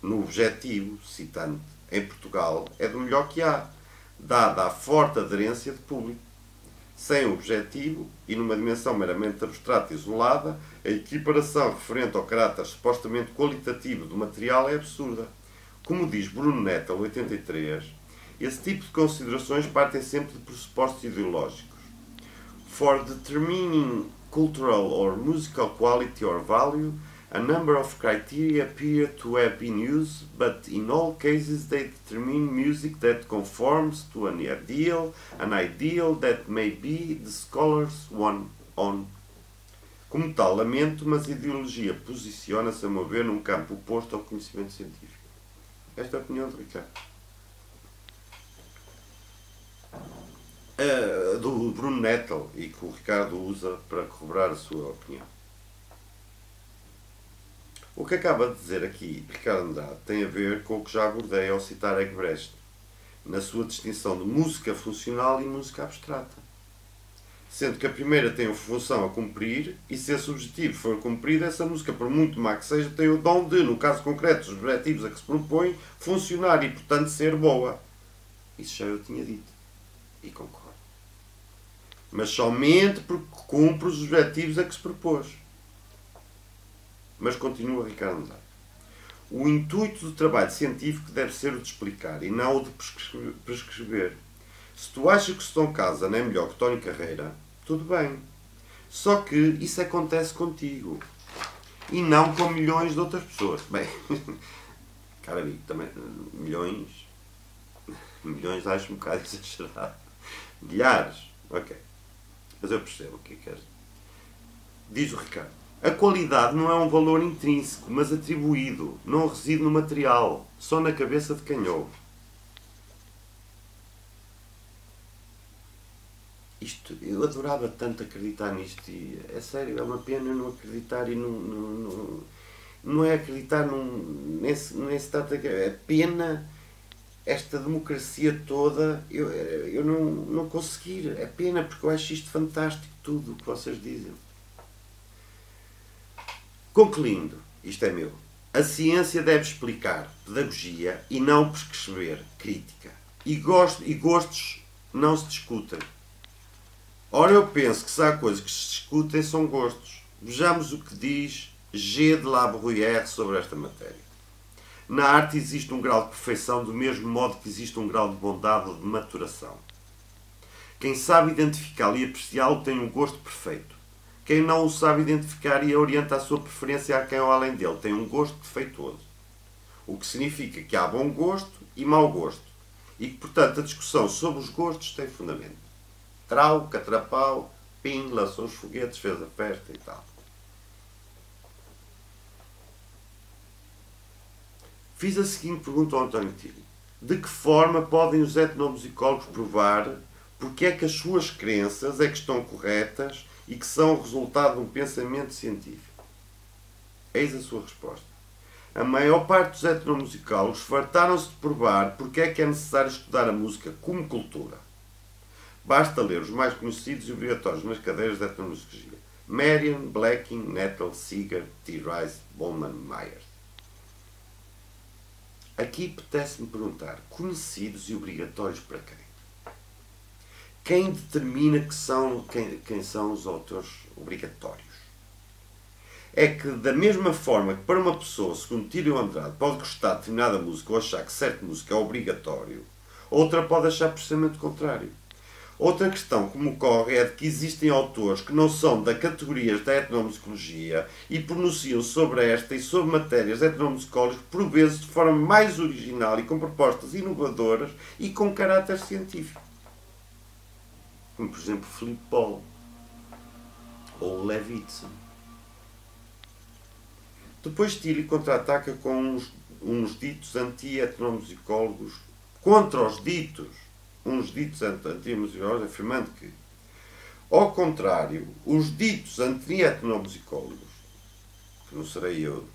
No objetivo, citando, em Portugal, é do melhor que há, dada a forte aderência de público. Sem objetivo e numa dimensão meramente abstrata e isolada, a equiparação referente ao caráter supostamente qualitativo do material é absurda. Como diz Bruno Nettel, 83, esse tipo de considerações partem sempre de pressupostos ideológicos. For determining cultural or musical quality or value, a number of criteria appear to have been used, but in all cases they determine music that conforms to an ideal, an ideal that may be the scholar's one on. Como tal, lamento, mas a ideologia posiciona-se, a mover num campo oposto ao conhecimento científico. Esta é a opinião de Ricardo. uh, do Bruno Nettel e que o Ricardo usa para corroborar a sua opinião. O que acaba de dizer aqui Ricardo Andrade tem a ver com o que já abordei ao citar Egbrecht, na sua distinção de música funcional e música abstrata. Sendo que a primeira tem a função a cumprir e se esse objetivo for cumprido, essa música, por muito má que seja, tem o dom de, no caso concreto dos objetivos a que se propõe, funcionar e, portanto, ser boa. Isso já eu tinha dito. E concordo mas somente porque cumpre os objetivos a que se propôs. Mas continua Ricardo Andrade. O intuito do trabalho científico deve ser o de explicar e não o de prescrever. Se tu achas que Stone Casa não é melhor que Tony Carreira, tudo bem. Só que isso acontece contigo. E não com milhões de outras pessoas. Bem, <laughs> cara amigo, também milhões. Milhões acho um bocado <laughs> exagerado. Milhares, ok. Mas eu percebo o que é que é. Diz o Ricardo. A qualidade não é um valor intrínseco, mas atribuído. Não reside no material, só na cabeça de quem ouve. Isto, eu adorava tanto acreditar nisto e é sério, é uma pena não acreditar e não, não, não não é acreditar num, nesse, nesse trata é pena esta democracia toda eu, eu não, não conseguir. É pena porque eu acho isto fantástico, tudo o que vocês dizem. Concluindo, isto é meu. A ciência deve explicar pedagogia e não prescrever crítica. E, gosto, e gostos não se discutem. Ora, eu penso que se há coisas que se discutem são gostos. Vejamos o que diz G. de La Bruyère sobre esta matéria. Na arte existe um grau de perfeição do mesmo modo que existe um grau de bondade ou de maturação. Quem sabe identificá-lo e apreciá-lo tem um gosto perfeito. Quem não o sabe identificar e orienta a sua preferência a quem ou além dele tem um gosto defeituoso. O que significa que há bom gosto e mau gosto. E que, portanto, a discussão sobre os gostos tem fundamento. Trau, catrapau, pim, lançou os foguetes, fez a festa e tal. Fiz a seguinte pergunta ao António Tiri. De que forma podem os etnomusicólogos provar porque é que as suas crenças é que estão corretas e que são resultado de um pensamento científico? Eis a sua resposta. A maior parte dos etnomusicólogos fartaram-se de provar porque é que é necessário estudar a música como cultura. Basta ler os mais conhecidos e obrigatórios nas cadeiras de etnomusicologia. Marion, Blacking, Nettle, Seeger, T. Rice, Bowman, Myers. Aqui apetece-me perguntar: conhecidos e obrigatórios para quem? Quem determina que são, quem, quem são os autores obrigatórios? É que, da mesma forma que para uma pessoa, segundo Tírio Andrade, pode gostar de determinada música ou achar que certa música é obrigatório, outra pode achar precisamente o contrário. Outra questão que me ocorre é de que existem autores que não são da categoria da etnomusicologia e pronunciam sobre esta e sobre matérias etnomusicólogas, por vezes de forma mais original e com propostas inovadoras e com caráter científico. Como, por exemplo, Filipe Paul ou Levitson. Depois Tilly contra-ataca com uns, uns ditos anti-etnomusicólogos contra os ditos uns ditos anti-etnomusicólogos, afirmando que, ao contrário, os ditos anti-etnomusicólogos, que não serei eu,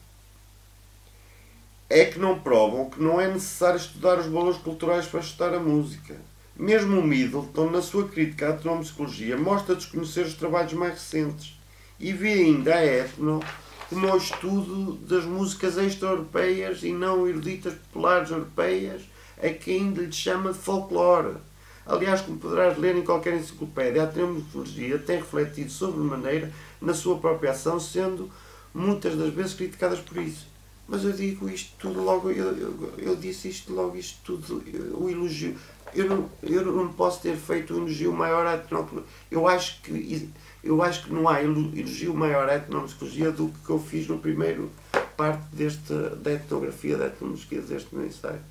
é que não provam que não é necessário estudar os valores culturais para estudar a música. Mesmo o Middleton, na sua crítica à etnomusicologia, mostra desconhecer os trabalhos mais recentes e vê ainda a etno como o estudo das músicas extra-europeias e não eruditas populares europeias a quem ainda lhe chama de folclore. Aliás, como poderás ler em qualquer enciclopédia, a terminologia tem refletido sobremaneira na sua própria ação, sendo muitas das vezes criticadas por isso. Mas eu digo isto tudo logo, eu, eu, eu disse isto logo, isto tudo, o elogio. Eu não, eu não posso ter feito um elogio maior à etnologia. Eu acho que eu acho que não há elogio maior à etnologia do que eu fiz no primeiro parte deste, da etnografia da etnologia deste meu ensaio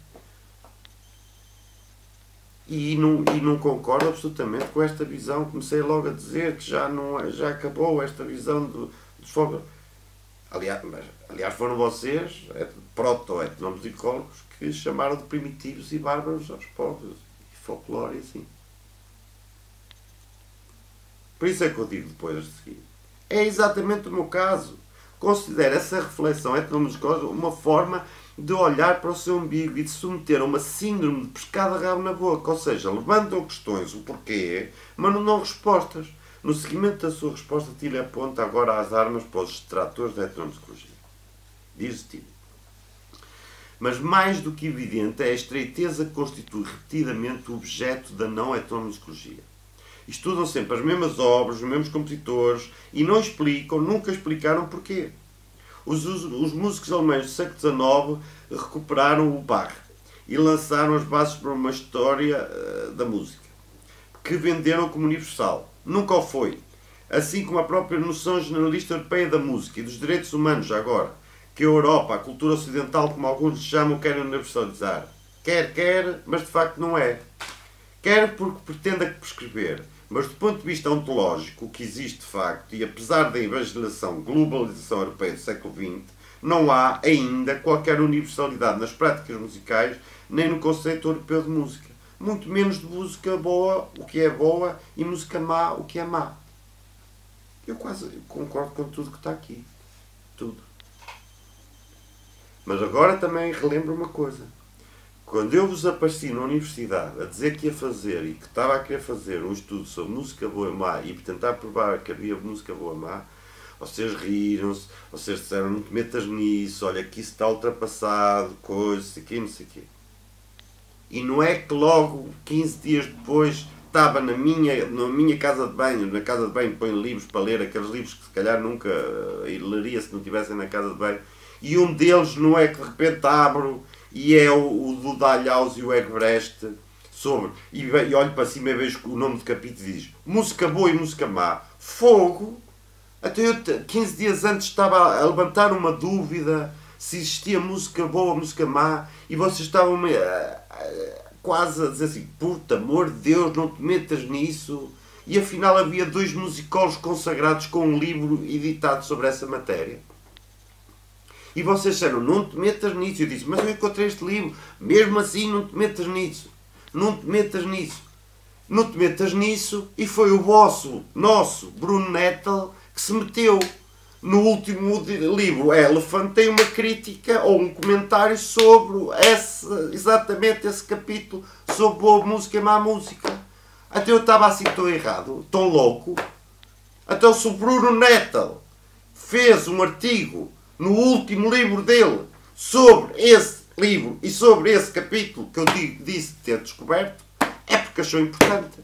e não, e não concordo absolutamente com esta visão. Comecei logo a dizer que já, não, já acabou esta visão do, dos fogos. Aliás, aliás, foram vocês, é, proto-etnomusicólogos, que chamaram de primitivos e bárbaros aos povos, folclore assim. Por isso é que eu digo depois a seguir. É exatamente o meu caso. Considero essa reflexão etnomusicóloga uma forma de olhar para o seu umbigo e de submeter a uma síndrome de pescada rabo na boca. Ou seja, levantam questões, o porquê, mas não dão respostas. No seguimento da sua resposta, Tile aponta agora as armas para os extratores da etnomusicologia. Diz Tile. Mas mais do que evidente é a estreiteza que constitui repetidamente o objeto da não etnomusicologia. Estudam sempre as mesmas obras, os mesmos compositores e não explicam, nunca explicaram porquê. Os, os, os músicos alemães do século XIX recuperaram o Bach e lançaram as bases para uma história uh, da música, que venderam como universal. Nunca o foi. Assim como a própria noção generalista europeia da música e dos direitos humanos, agora, que a Europa, a cultura ocidental, como alguns chamam, querem universalizar. Quer, quer, mas de facto não é. Quer porque pretenda prescrever mas do ponto de vista ontológico, o que existe de facto, e apesar da evangelização, globalização europeia do século XX, não há ainda qualquer universalidade nas práticas musicais, nem no conceito europeu de música. Muito menos de música boa, o que é boa, e música má, o que é má. Eu quase concordo com tudo que está aqui. Tudo. Mas agora também relembro uma coisa. Quando eu vos apareci na universidade a dizer que ia fazer e que estava a querer fazer um estudo sobre música boa e má e tentar provar que havia música boa e má, vocês riram-se, vocês disseram não te metas nisso, olha que isso está ultrapassado, coisa, aqui, não sei o quê. E não é que logo 15 dias depois estava na minha, na minha casa de banho, na casa de banho põe livros para ler, aqueles livros que se calhar nunca eh, leria se não estivessem na casa de banho, e um deles não é que de repente abro e é o, o do Dalhaus e o Egbrest sobre, e, e olho para cima e vejo o nome do capítulo diz música boa e música má. Fogo! Até eu, 15 dias antes, estava a levantar uma dúvida se existia música boa ou música má e vocês estavam uh, uh, quase a dizer assim: por amor de Deus, não te metas nisso. E afinal havia dois musicólogos consagrados com um livro editado sobre essa matéria. E vocês disseram: não te metas nisso. Eu disse: mas eu encontrei este livro, mesmo assim, não te metas nisso. Não te metas nisso. Não te metas nisso. E foi o vosso, nosso Bruno Nettel que se meteu no último livro Elephant tem uma crítica ou um comentário sobre esse, exatamente esse capítulo sobre boa música e má música. Até eu estava assim tão errado, tão louco. Até o Bruno Nettel fez um artigo no último livro dele sobre esse livro e sobre esse capítulo que eu disse ter descoberto, é porque achou importante.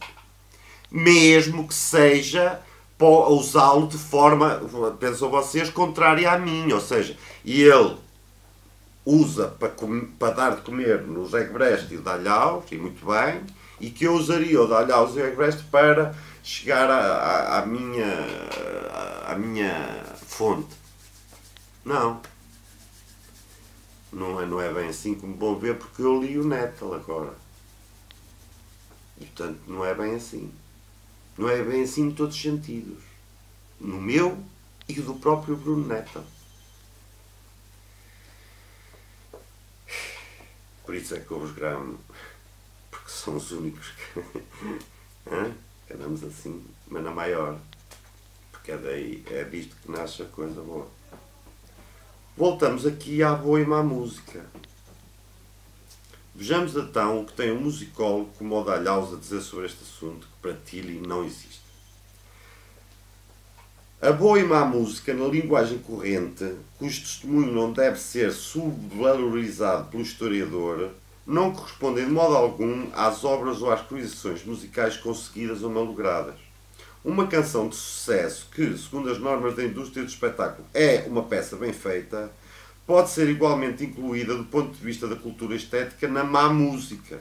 Mesmo que seja usá-lo de forma, pensam vocês, contrária à minha. Ou seja, ele usa para, para dar de comer no Zegbrecht e Dalhaus, e muito bem, e que eu usaria o Dalhaus e o Zegbrecht para chegar à, minha, à minha fonte. Não. Não é, não é bem assim como vão ver, porque eu li o Nettle agora. E portanto não é bem assim. Não é bem assim em todos os sentidos. No meu e do próprio Bruno Neto. Por isso é que eu vos gravo, porque são os únicos que <laughs> andamos assim, mas na maior. Porque é daí, é disto que nasce a coisa boa. Voltamos aqui à boa e má música. Vejamos então o que tem um musicólogo como o a dizer sobre este assunto, que para Tilly não existe. A boa e má música, na linguagem corrente, cujo testemunho não deve ser subvalorizado pelo historiador, não correspondem de modo algum às obras ou às realizações musicais conseguidas ou malogradas. Uma canção de sucesso que, segundo as normas da indústria do espetáculo, é uma peça bem feita, pode ser igualmente incluída do ponto de vista da cultura estética na má música.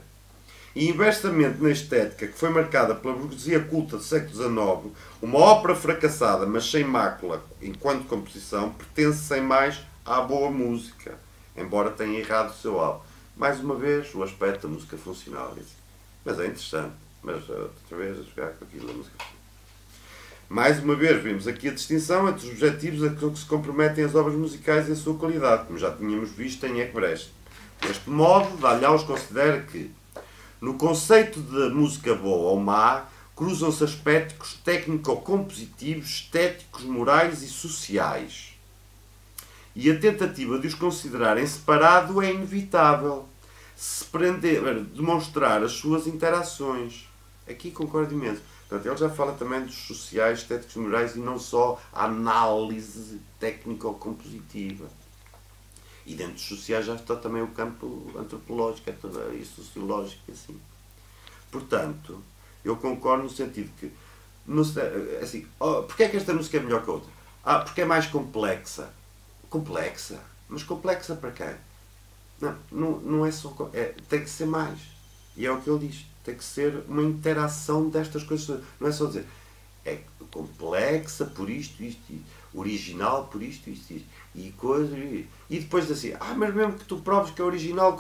E inversamente na estética, que foi marcada pela burguesia culta do século XIX, uma ópera fracassada, mas sem mácula enquanto composição, pertence sem mais à boa música, embora tenha errado o seu alvo. Mais uma vez, o aspecto da música funcional. Mas é interessante. Mas outra vez a jogar com aquilo da música funcional. Mais uma vez, vimos aqui a distinção entre os objetivos a que se comprometem as obras musicais e a sua qualidade, como já tínhamos visto em Equebrecht. Deste modo, Dalhaus considera que, no conceito de música boa ou má, cruzam-se aspectos técnico-compositivos, estéticos, morais e sociais. E a tentativa de os considerar em separado é inevitável, se prender, demonstrar as suas interações. Aqui concordo imenso. Portanto, ele já fala também dos sociais, estéticos, morais e não só a análise técnico-compositiva. E dentro dos sociais já está também o campo antropológico e sociológico assim. Portanto, eu concordo no sentido que, no, assim, oh, porque é que esta música é melhor que a outra? Ah, porque é mais complexa. Complexa? Mas complexa para quem? Não, não, não é só. É, tem que ser mais. E é o que ele diz. Tem que ser uma interação destas coisas. Não é só dizer é complexa por isto, isto, isto original por isto, isto, isto. E, coisa, e, e depois assim, ah, mas mesmo que tu proves que é original,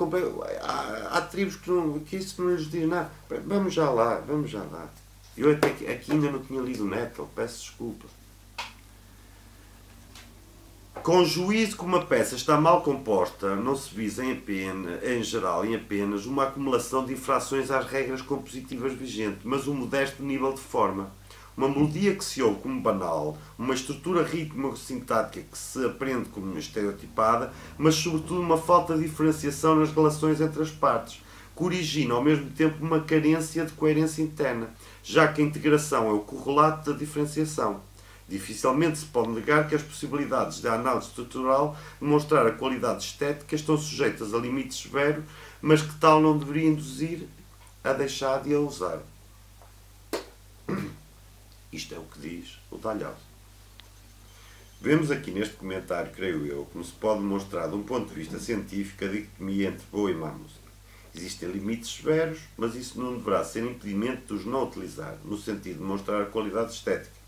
há, há tribos que, não, que isso não lhes diz nada. Vamos já lá, vamos já lá. Eu até aqui ainda não tinha lido o Nettle, peço desculpa. Com juízo que uma peça está mal composta, não se visa em, em geral em apenas uma acumulação de infrações às regras compositivas vigentes, mas um modesto nível de forma. uma melodia que se ouve como banal, uma estrutura ritmo-sintática que se aprende como estereotipada, mas sobretudo uma falta de diferenciação nas relações entre as partes, que origina ao mesmo tempo uma carência de coerência interna, já que a integração é o correlato da diferenciação. Dificilmente se pode negar que as possibilidades da análise estrutural de mostrar a qualidade estética estão sujeitas a limites severos, mas que tal não deveria induzir a deixar de a usar. Isto é o que diz o Dalhouse. Vemos aqui neste comentário, creio eu, como se pode demonstrar de um ponto de vista científico a dicotomia entre boa e má música. Existem limites severos, mas isso não deverá ser impedimento de os não utilizar, no sentido de mostrar a qualidade estética.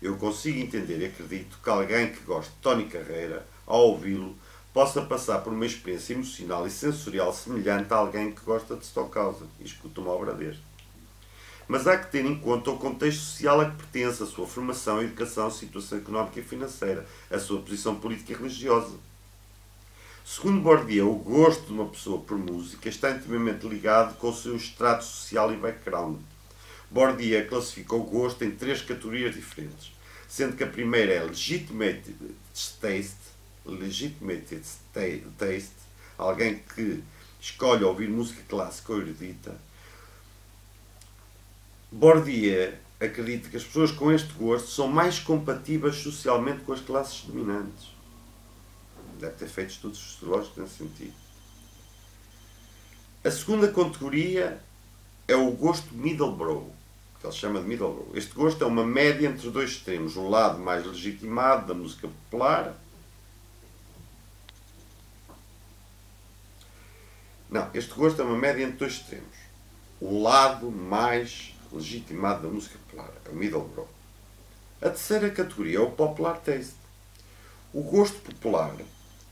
Eu consigo entender e acredito que alguém que goste de Tony Carreira, ao ouvi-lo, possa passar por uma experiência emocional e sensorial semelhante a alguém que gosta de Stockhausen e escuta uma obra deste. Mas há que ter em conta o contexto social a que pertence, a sua formação, educação, situação económica e financeira, a sua posição política e religiosa. Segundo Bourdieu, o gosto de uma pessoa por música está intimamente ligado com o seu extrato social e background. Bourdieu classificou o gosto em três categorias diferentes, sendo que a primeira é legitimate taste, legitimate taste, alguém que escolhe ouvir música clássica ou erudita. Bourdieu acredita que as pessoas com este gosto são mais compatíveis socialmente com as classes dominantes. Deve ter feito estudos sociológicos nesse sentido. A segunda categoria é o gosto middlebrow, que ele chama de middlebrow. Este gosto é uma média entre os dois extremos, o lado mais legitimado da música popular. Não, este gosto é uma média entre dois extremos. O lado mais legitimado da música popular, é o middlebrow. A terceira categoria é o popular taste. O gosto popular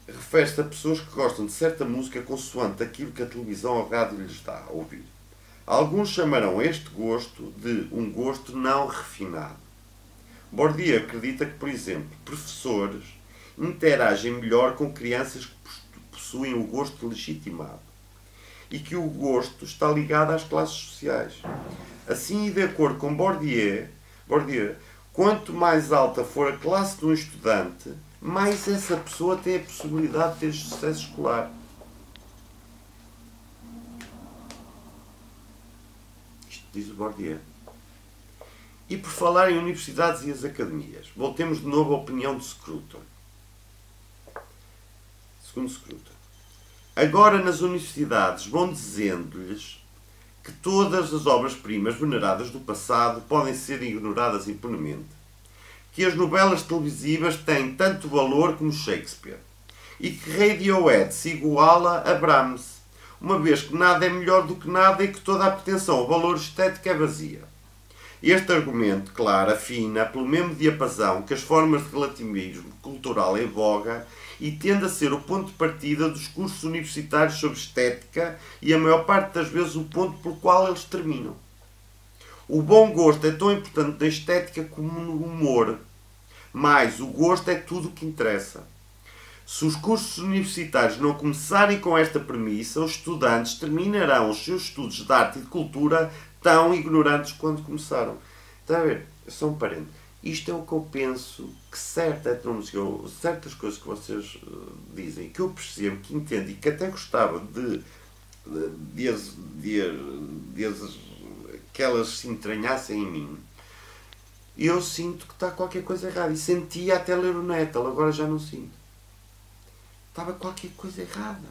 refere-se a pessoas que gostam de certa música consoante aquilo que a televisão ou rádio lhes dá a ouvir. Alguns chamarão este gosto de um gosto não refinado. Bourdieu acredita que, por exemplo, professores interagem melhor com crianças que possuem o gosto legitimado e que o gosto está ligado às classes sociais. Assim, de acordo com Bourdieu, Bourdieu, quanto mais alta for a classe de um estudante, mais essa pessoa tem a possibilidade de ter sucesso escolar. Isto diz o Bourdieu. E por falar em universidades e as academias, voltemos de novo à opinião de Scruton. Segundo Scruton. Agora nas universidades vão dizendo-lhes que todas as obras-primas veneradas do passado podem ser ignoradas impunemente que as novelas televisivas têm tanto valor como Shakespeare e que Radiohead se iguala a Brahms, uma vez que nada é melhor do que nada e que toda a pretensão ao valor estético é vazia. Este argumento, claro, afina pelo mesmo diapasão que as formas de relativismo cultural em voga e tende a ser o ponto de partida dos cursos universitários sobre estética e a maior parte das vezes o ponto pelo qual eles terminam. O bom gosto é tão importante na estética como no humor, mas o gosto é tudo o que interessa. Se os cursos universitários não começarem com esta premissa, os estudantes terminarão os seus estudos de arte e de cultura tão ignorantes quanto começaram. Está a ver? Só um parente. Isto é o que eu penso que certa etnomúsica, certas coisas que vocês uh, dizem, que eu percebo, que entendo e que até gostava de, de, de, de, de, de que elas se entranhassem em mim, eu sinto que está qualquer coisa errada. E sentia até ler o Nettle, agora já não sinto. Estava qualquer coisa errada.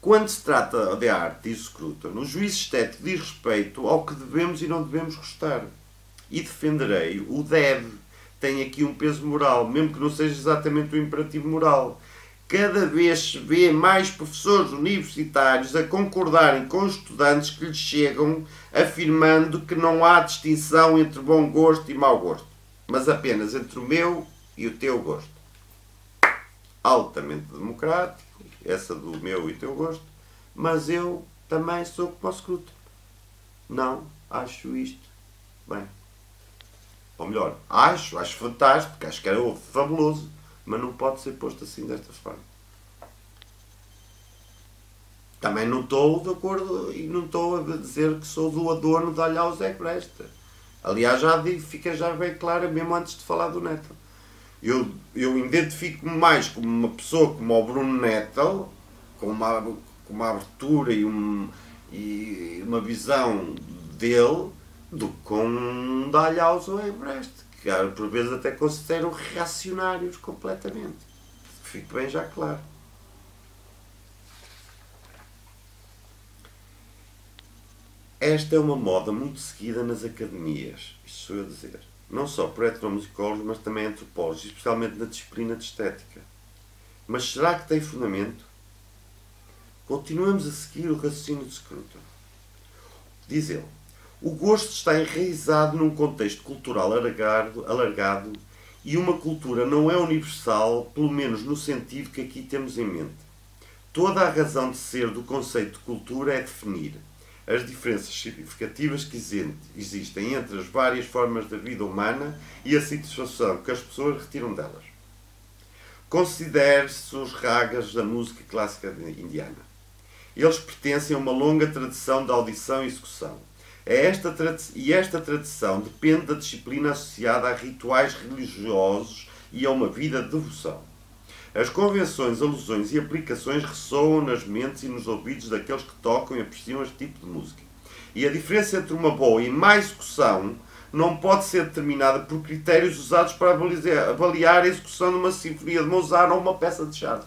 Quando se trata de arte, diz Scruton, o juízo estético diz respeito ao que devemos e não devemos gostar. E defenderei o deve. Tem aqui um peso moral, mesmo que não seja exatamente o imperativo moral cada vez se vê mais professores universitários a concordarem com estudantes que lhes chegam afirmando que não há distinção entre bom gosto e mau gosto, mas apenas entre o meu e o teu gosto. Altamente democrático, essa do meu e teu gosto, mas eu também sou como o Scruton. Não acho isto bem. Ou melhor, acho, acho fantástico, acho que era fabuloso mas não pode ser posto assim desta forma. Também não estou de acordo e não estou a dizer que sou do adorno de olhar o Zé Presta. Aliás, já fica já bem claro, mesmo antes de falar do Neto. Eu, eu identifico-me mais como uma pessoa como o Bruno Nettel, com uma, com uma abertura e, um, e uma visão dele, do que com um Dalhaus ou Everest, que por vezes até considero reacionários completamente. Fique bem já claro. Esta é uma moda muito seguida nas academias, isso sou eu a dizer. Não só por etnomusicólogos, mas também antropólogos, especialmente na disciplina de estética. Mas será que tem fundamento? Continuamos a seguir o raciocínio de Scruton. Diz ele, o gosto está enraizado num contexto cultural alargado, alargado e uma cultura não é universal, pelo menos no sentido que aqui temos em mente. Toda a razão de ser do conceito de cultura é definir as diferenças significativas que existem entre as várias formas da vida humana e a satisfação que as pessoas retiram delas. Considere-se os ragas da música clássica indiana. Eles pertencem a uma longa tradição de audição e execução. É esta e esta tradição depende da disciplina associada a rituais religiosos e a uma vida de devoção. As convenções, alusões e aplicações ressoam nas mentes e nos ouvidos daqueles que tocam e apreciam este tipo de música. E a diferença entre uma boa e má execução não pode ser determinada por critérios usados para avaliar a execução de uma sinfonia de Mozart ou uma peça de Chardin.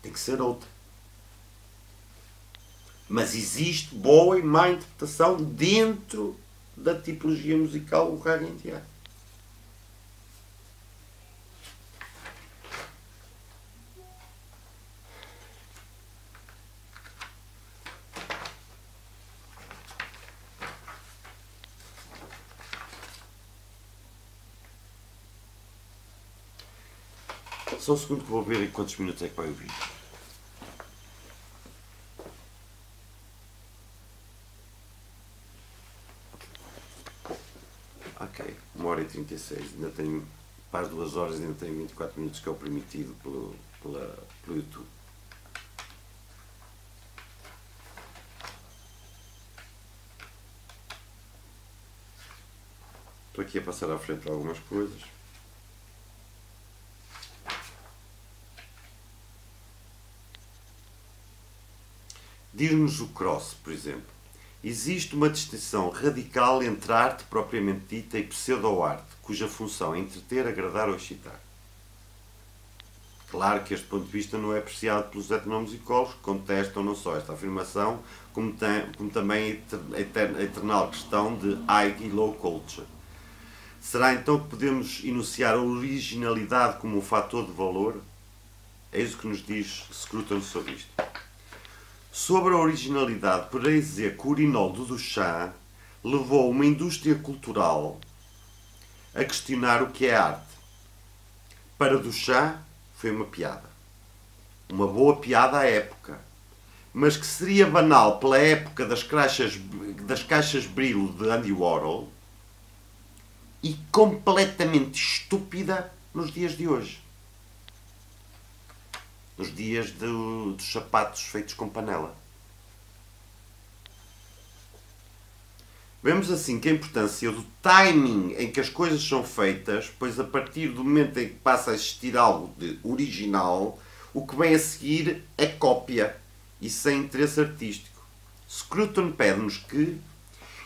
Tem que ser outra. Mas existe boa e má interpretação dentro da tipologia musical do. Só um segundo que vou ver em quantos minutos é que vai o vídeo. Ok, 1 hora e 36. Ainda tenho, para as duas horas, ainda tenho 24 minutos que é o permitido pelo, pela, pelo YouTube. Estou aqui a passar à frente algumas coisas. Diz-nos o Cross, por exemplo. Existe uma distinção radical entre arte propriamente dita e pseudo-arte, cuja função é entreter, agradar ou excitar. Claro que este ponto de vista não é apreciado pelos etnomusicólogos que contestam não só esta afirmação, como, tem, como também a eternal questão de high e low culture. Será então que podemos enunciar a originalidade como um fator de valor? É isso que nos diz Scruton sobre isto. Sobre a originalidade, poderei dizer que o urinol do Duchamp levou uma indústria cultural a questionar o que é arte. Para Duchamp foi uma piada. Uma boa piada à época. Mas que seria banal pela época das caixas, das caixas brilho de Andy Warhol e completamente estúpida nos dias de hoje nos dias do, dos sapatos feitos com panela. Vemos assim que a importância do timing em que as coisas são feitas, pois a partir do momento em que passa a existir algo de original, o que vem a seguir é cópia e sem interesse artístico. Scruton pede-nos que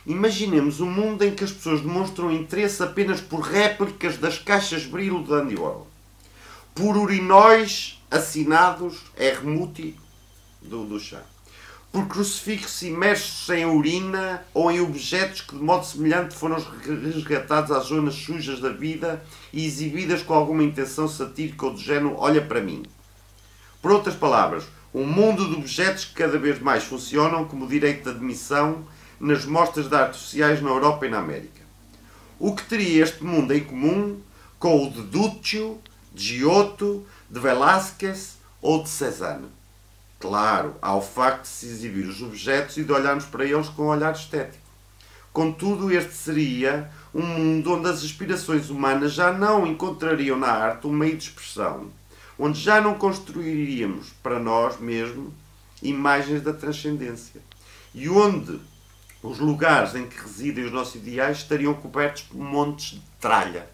imaginemos um mundo em que as pessoas demonstram interesse apenas por réplicas das caixas brilho de Andy Warhol, por urinóis assinados é do, do chá. Por crucifixos imersos em urina ou em objetos que de modo semelhante foram resgatados às zonas sujas da vida e exibidas com alguma intenção satírica ou do género olha para mim. Por outras palavras, um mundo de objetos que cada vez mais funcionam como direito de admissão nas mostras de arte sociais na Europa e na América. O que teria este mundo em comum com o de Duccio, de Giotto, de Velázquez ou de Cézanne. Claro, há o facto de se exibir os objetos e de olharmos para eles com um olhar estético. Contudo, este seria um mundo onde as aspirações humanas já não encontrariam na arte um meio de expressão, onde já não construiríamos para nós mesmos imagens da transcendência. E onde os lugares em que residem os nossos ideais estariam cobertos por montes de tralha.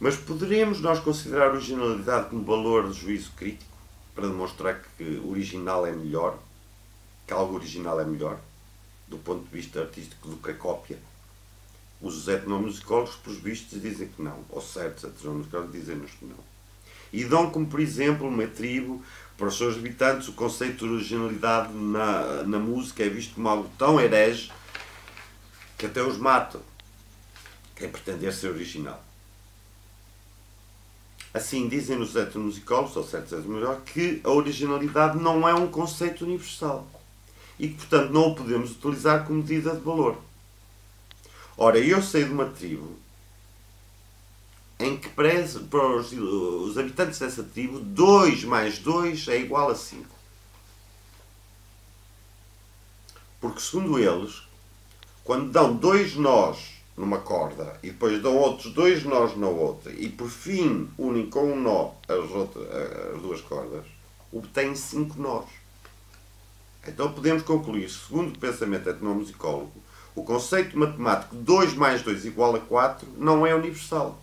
Mas poderíamos nós considerar a originalidade como valor de juízo crítico para demonstrar que original é melhor, que algo original é melhor, do ponto de vista artístico, do que a cópia? Os etnomusicólogos, por vistos, dizem que não. Ou certos etnomusicólogos dizem-nos que não. E dão como, por exemplo, uma tribo, para os seus habitantes, o conceito de originalidade na, na música é visto como algo tão herege que até os matam. Quem pretender ser original. Assim, dizem os etnomusicólogos, ou certos etnomusicólogos, que a originalidade não é um conceito universal e que, portanto, não o podemos utilizar como medida de valor. Ora, eu sei de uma tribo em que para, os, os, habitantes dessa tribo 2 mais 2 é igual a 5. Porque, segundo eles, quando dão dois nós numa corda e depois dão outros dois nós na outra e por fim unem com um nó as, outras, as duas cordas, obtêm cinco nós. Então podemos concluir, segundo o pensamento etnomusicólogo, o conceito matemático 2 mais 2 igual a 4 não é universal.